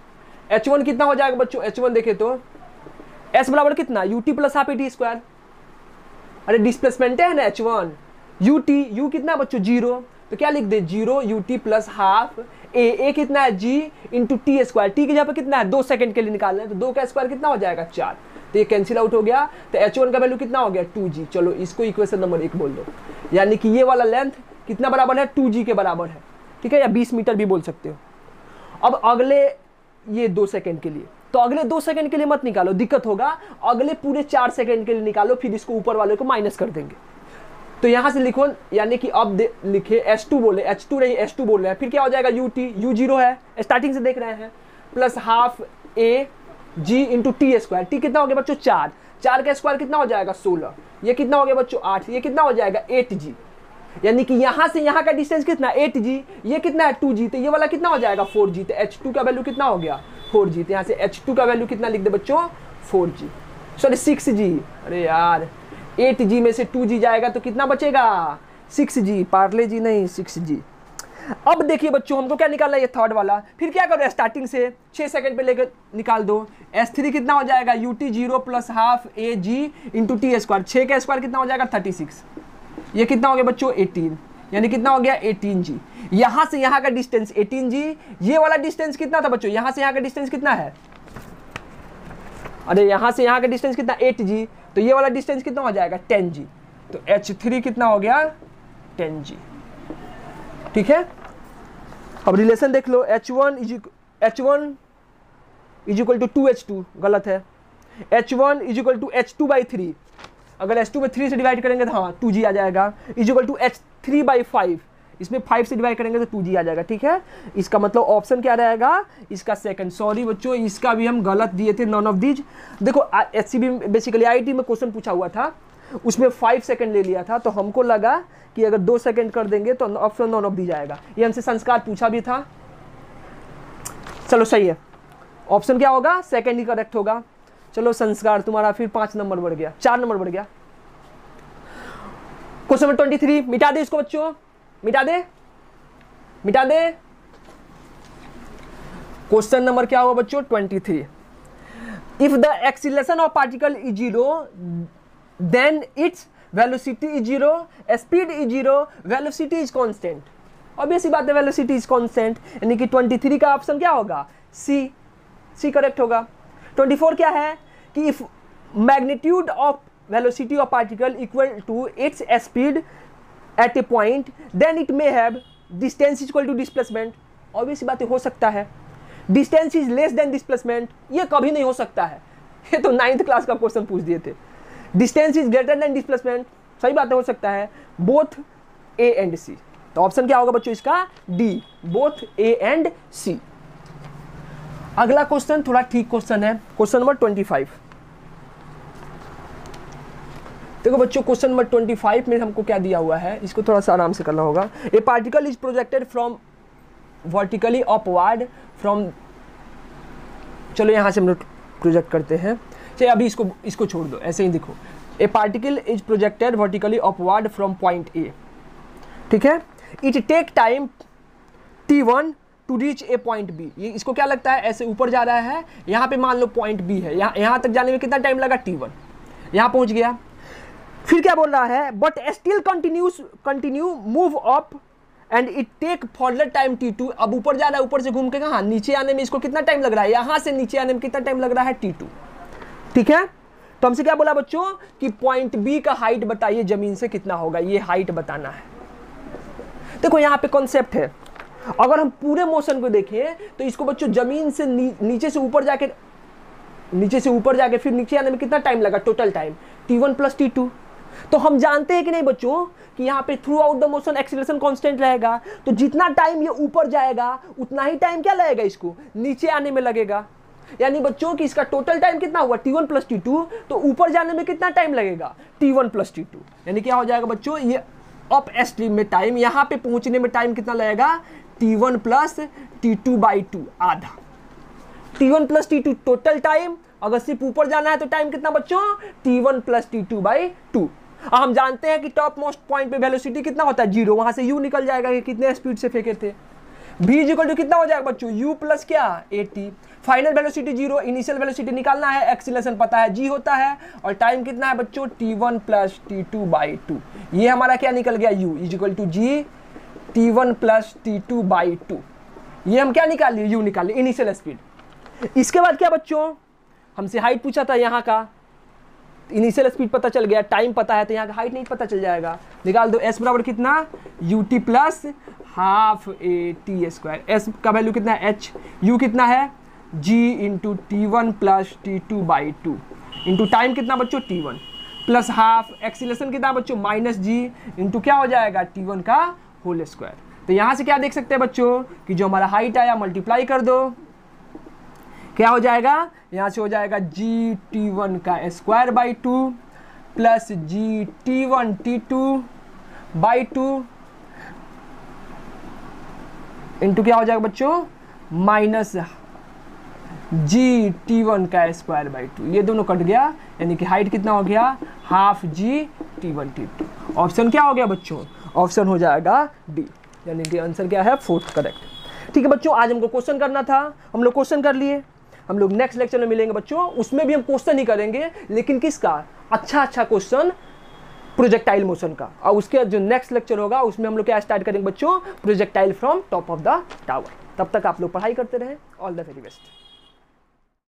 एच वन कितना हो जाएगा बच्चों? एच वन देखे तो। एस बराबर कितना? U t plus half a t square अरे डिस्प्लेसमेंट है ना h one u t u कितना बच्चों? ज़ीरो तो क्या लिख दे? Zero u t plus half a a कितना है? G into t square t की जगह पर कितना है? दो सेकंड के लिए निकालना है। तो दो का स्क्वायर कितना हो जाएगा? चार। तो ये कैंसिल आउट हो गया। तो एच वन का वैल्यू कितना हो गया? टू जी चलो, इसको इक्वेशन नंबर एक बोल दो। यानी कि ये वाला लेंथ कितना बराबर है? टू जी के बराबर है। ठीक है? या बीस मीटर भी बोल सकते हो। अब अगले, ये दो सेकंड के लिए। तो अगले दो सेकंड के लिए मत निकालो। दिक्कत होगा। अगले पूरे चार सेकंड के लिए निकालो, फिर इसको ऊपर वाले को माइनस कर देंगे। तो यहाँ से लिखो, यानी कि अब लिखे H2 बोले। H2 नहीं H2 बोल रहे हैं। फिर क्या हो जाएगा? यू टी यू ज़ीरो है। स्टार्टिंग से देख रहे हैं। Plus half a g into t square t कितना हो गया बच्चों? चार. चार का स्क्वायर कितना हो जाएगा? सोलह. ये कितना हो गया बच्चों? आठ. ये कितना हो जाएगा? एट जी यानी कि यहाँ से यहाँ का डिस्टेंस कितना? एट जी ये कितना है? टू जी तो ये वाला कितना हो जाएगा? फोर जी तो एच टू का वैल्यू कितना हो गया? फोर जी तो यहाँ से एच टू का वैल्यू कितना लिख दे बच्चों? Four g sorry six g अरे यार. एट जी में से टू जी जाएगा तो कितना बचेगा? सिक्स जी पार्ले जी नहीं सिक्स जी अब देखिए बच्चों, हमको क्या निकालना है ये थर्ड वाला? फिर क्या करो स्टार्टिंग से छः सेकंड पे लेकर निकाल दो। एस थ्री कितना हो जाएगा? U t zero plus half a g into t square छः का स्क्वायर कितना हो जाएगा? थर्टी सिक्स ये कितना हो गया बच्चों? एटीन यानी कितना हो गया? एटीन जी यहाँ से यहाँ का डिस्टेंस एटीन जी ये वाला डिस्टेंस कितना था बच्चों? यहाँ से यहाँ का डिस्टेंस कितना है? अरे, यहाँ से यहाँ का डिस्टेंस कितना? एट जी तो ये वाला डिस्टेंस कितना हो जाएगा? टेन जी तो एच थ्री कितना हो गया? टेन जी ठीक है? अब रिलेशन देख लो h one is h one is equal to two h two गलत है। H one is equal to h two by three अगर एच टू बाई थ्री से डिवाइड करेंगे तो हाँ टू जी आ जाएगा। Is equal to h three by five इसमें फाइव से डिवाइड करेंगे तो टू जी आ जाएगा, ठीक है? इसका मतलब ऑप्शन क्या रहेगा? इसका सेकंड सॉरी बच्चों, इसका भी हम गलत दिए थे नॉन ऑफ़ दीज देखो S C B basically I T में क्वेश्चन पूछा हुआ था। उसमें फाइव सेकंड ले लिया था तो हमको लगा कि अगर दो सेकंड कर देंगे तो ऑप्शन नॉन ऑफ़ दी जाएगा ये हमसे संस्कार पूछा भी था। चलो, सही है। ऑप्शन क्या होगा? सेकंड ही करेक्ट होगा। चलो, संस्कार, तुम्हारा फिर पाँच नंबर बढ़ गया। चार नंबर बढ़ गया। क्वेश्चन नंबर ट्वेंटी थ्री मिटा दे इसको बच्चों। मिटा दे। मिटा दे। क्वेश्चन नंबर क्या होगा बच्चों? Twenty three if the acceleration of particle is zero then its velocity is zero speed is zero velocity is constant obvious बात है वेलोसिटी इज़ कांस्टेंट यानी कि 23 का ऑप्शन क्या होगा? सी सी करेक्ट होगा। 24 क्या है? कि if magnitude of velocity of particle equal to its speed at a point then it may have distance equal to displacement obvious बात हो सकता है। Distance is less than displacement ये कभी नहीं हो सकता है। ये तो नाइन्थ क्लास का क्वेश्चन पूछ दिए थे। Distance is greater than displacement सही बात हो सकता है। बोथ ए एंड सी तो ऑप्शन क्या होगा बच्चों इसका? D both A and C अगला क्वेश्चन थोड़ा ठीक क्वेश्चन है। क्वेश्चन नंबर ट्वेंटी फाइव देखो बच्चों क्वेश्चन नंबर ट्वेंटी फाइव में हमको क्या दिया हुआ है? इसको थोड़ा सा आराम से करना होगा। A particle is projected from vertically upward from चलो यहाँ से हम लोग प्रोजेक्ट करते हैं। चलिए अभी इसको इसको छोड़ दो, ऐसे ही देखो। A particle is projected vertically upward from point A ठीक है? It take time t one to reach a point B ये, इसको क्या लगता है? ऐसे ऊपर जा रहा है, यहाँ पे मान लो पॉइंट बी है। यहाँ यहाँ तक जाने में कितना टाइम लगा? टी वन यहाँ पहुँच गया। फिर क्या बोल रहा है? But still continuous continue move up and it take further time t two अब ऊपर जा रहा है, ऊपर से घूम के कहा? नीचे आने में इसको कितना टाइम लग रहा है? यहाँ से नीचे आने में कितना टाइम लग रहा है? टी टू ठीक है? तो हमसे क्या बोला बच्चों? कि पॉइंट बी का हाइट बताइए ज़मीन से कितना होगा। ये हाइट बताना है। देखो यहाँ पे कॉन्सेप्ट है। अगर हम पूरे मोशन को देखें तो इसको बच्चों ज़मीन से नी, नीचे से ऊपर जाके नीचे से ऊपर जाके फिर नीचे आने में कितना टाइम लगा? Total time t one plus t two तो हम जानते हैं कि नहीं बच्चों? कि यहाँ पे throughout the motion acceleration constant रहेगा। तो जितना टाइम ये ऊपर जाएगा उतना ही टाइम क्या लगेगा इसको? नीचे आने में लगेगा। यानी बच्चों की इसका टोटल टाइम कितना हुआ? T one plus T two तो ऊपर जाने में कितना टाइम लगेगा? T one plus T two यानी क्या हो जाएगा बच्चों? ये अप स्ट्रीम में टाइम यहाँ पे पहुँचने में टाइम कितना लगेगा? T one plus T two by two आधा। T one plus T two total time अगर सिर्फ़ ऊपर जाना है तो टाइम कितना बच्चों? T one plus T two by two हम जानते हैं कि टॉप मोस्ट पॉइंट पे वेलोसिटी कितना होता है? ज़ीरो वहाँ से यू निकल जाएगा कि कितने स्पीड से फेंके थे? इक्वल टू कितना हो जाएगा बच्चों? U प्लस क्या? A T final velocity zero initial velocity निकालना है एक्सीलेशन पता है, g होता है, और टाइम कितना है बच्चों? T one plus T two by two ये हमारा क्या निकल गया? U is equal to G T one plus T two by two ये हम क्या निकाल लिए? U निकाल लिए. इनिशियल स्पीड इसके बाद क्या बच्चों? हमसे हाइट पूछा था यहाँ का. इनिशियल स्पीड पता चल गया, टाइम पता है तो यहाँ का हाइट नहीं पता चल जाएगा। निकाल दो एस बराबर कितना? U T plus half A T square S का वैल्यू कितना है? एच यू कितना है? G into T one plus T two by two into time कितना बच्चों? T one plus half acceleration कितना बच्चों? माइनस जी इंटू क्या हो जाएगा? टी वन का होल स्क्वायर तो यहाँ से क्या देख सकते हैं बच्चों? कि जो हमारा हाइट आया मल्टीप्लाई कर दो। क्या हो जाएगा? यहाँ से हो जाएगा जी टी वन का square by two plus G T one T two by two into क्या हो जाएगा बच्चों? माइनस जी टी वन का स्क्वायर बाई टू ये दोनों कट गया, यानी कि हाइट कितना हो गया? Half G T one T two option क्या हो गया बच्चों? ऑप्शन हो जाएगा डी यानी कि आंसर क्या है? फोर्थ करेक्ट ठीक है बच्चों, आज हमको क्वेश्चन करना था। हम लोग क्वेश्चन कर लिए। हम लोग नेक्स्ट लेक्चर में मिलेंगे बच्चों। उसमें भी हम क्वेश्चन ही करेंगे लेकिन किसका? अच्छा अच्छा क्वेश्चन प्रोजेक्टाइल मोशन का। और उसके जो नेक्स्ट लेक्चर होगा, उसमें हम लोग क्या स्टार्ट करेंगे बच्चों? Projectile from top of the tower तब तक आप लोग पढ़ाई करते रहें। All the very best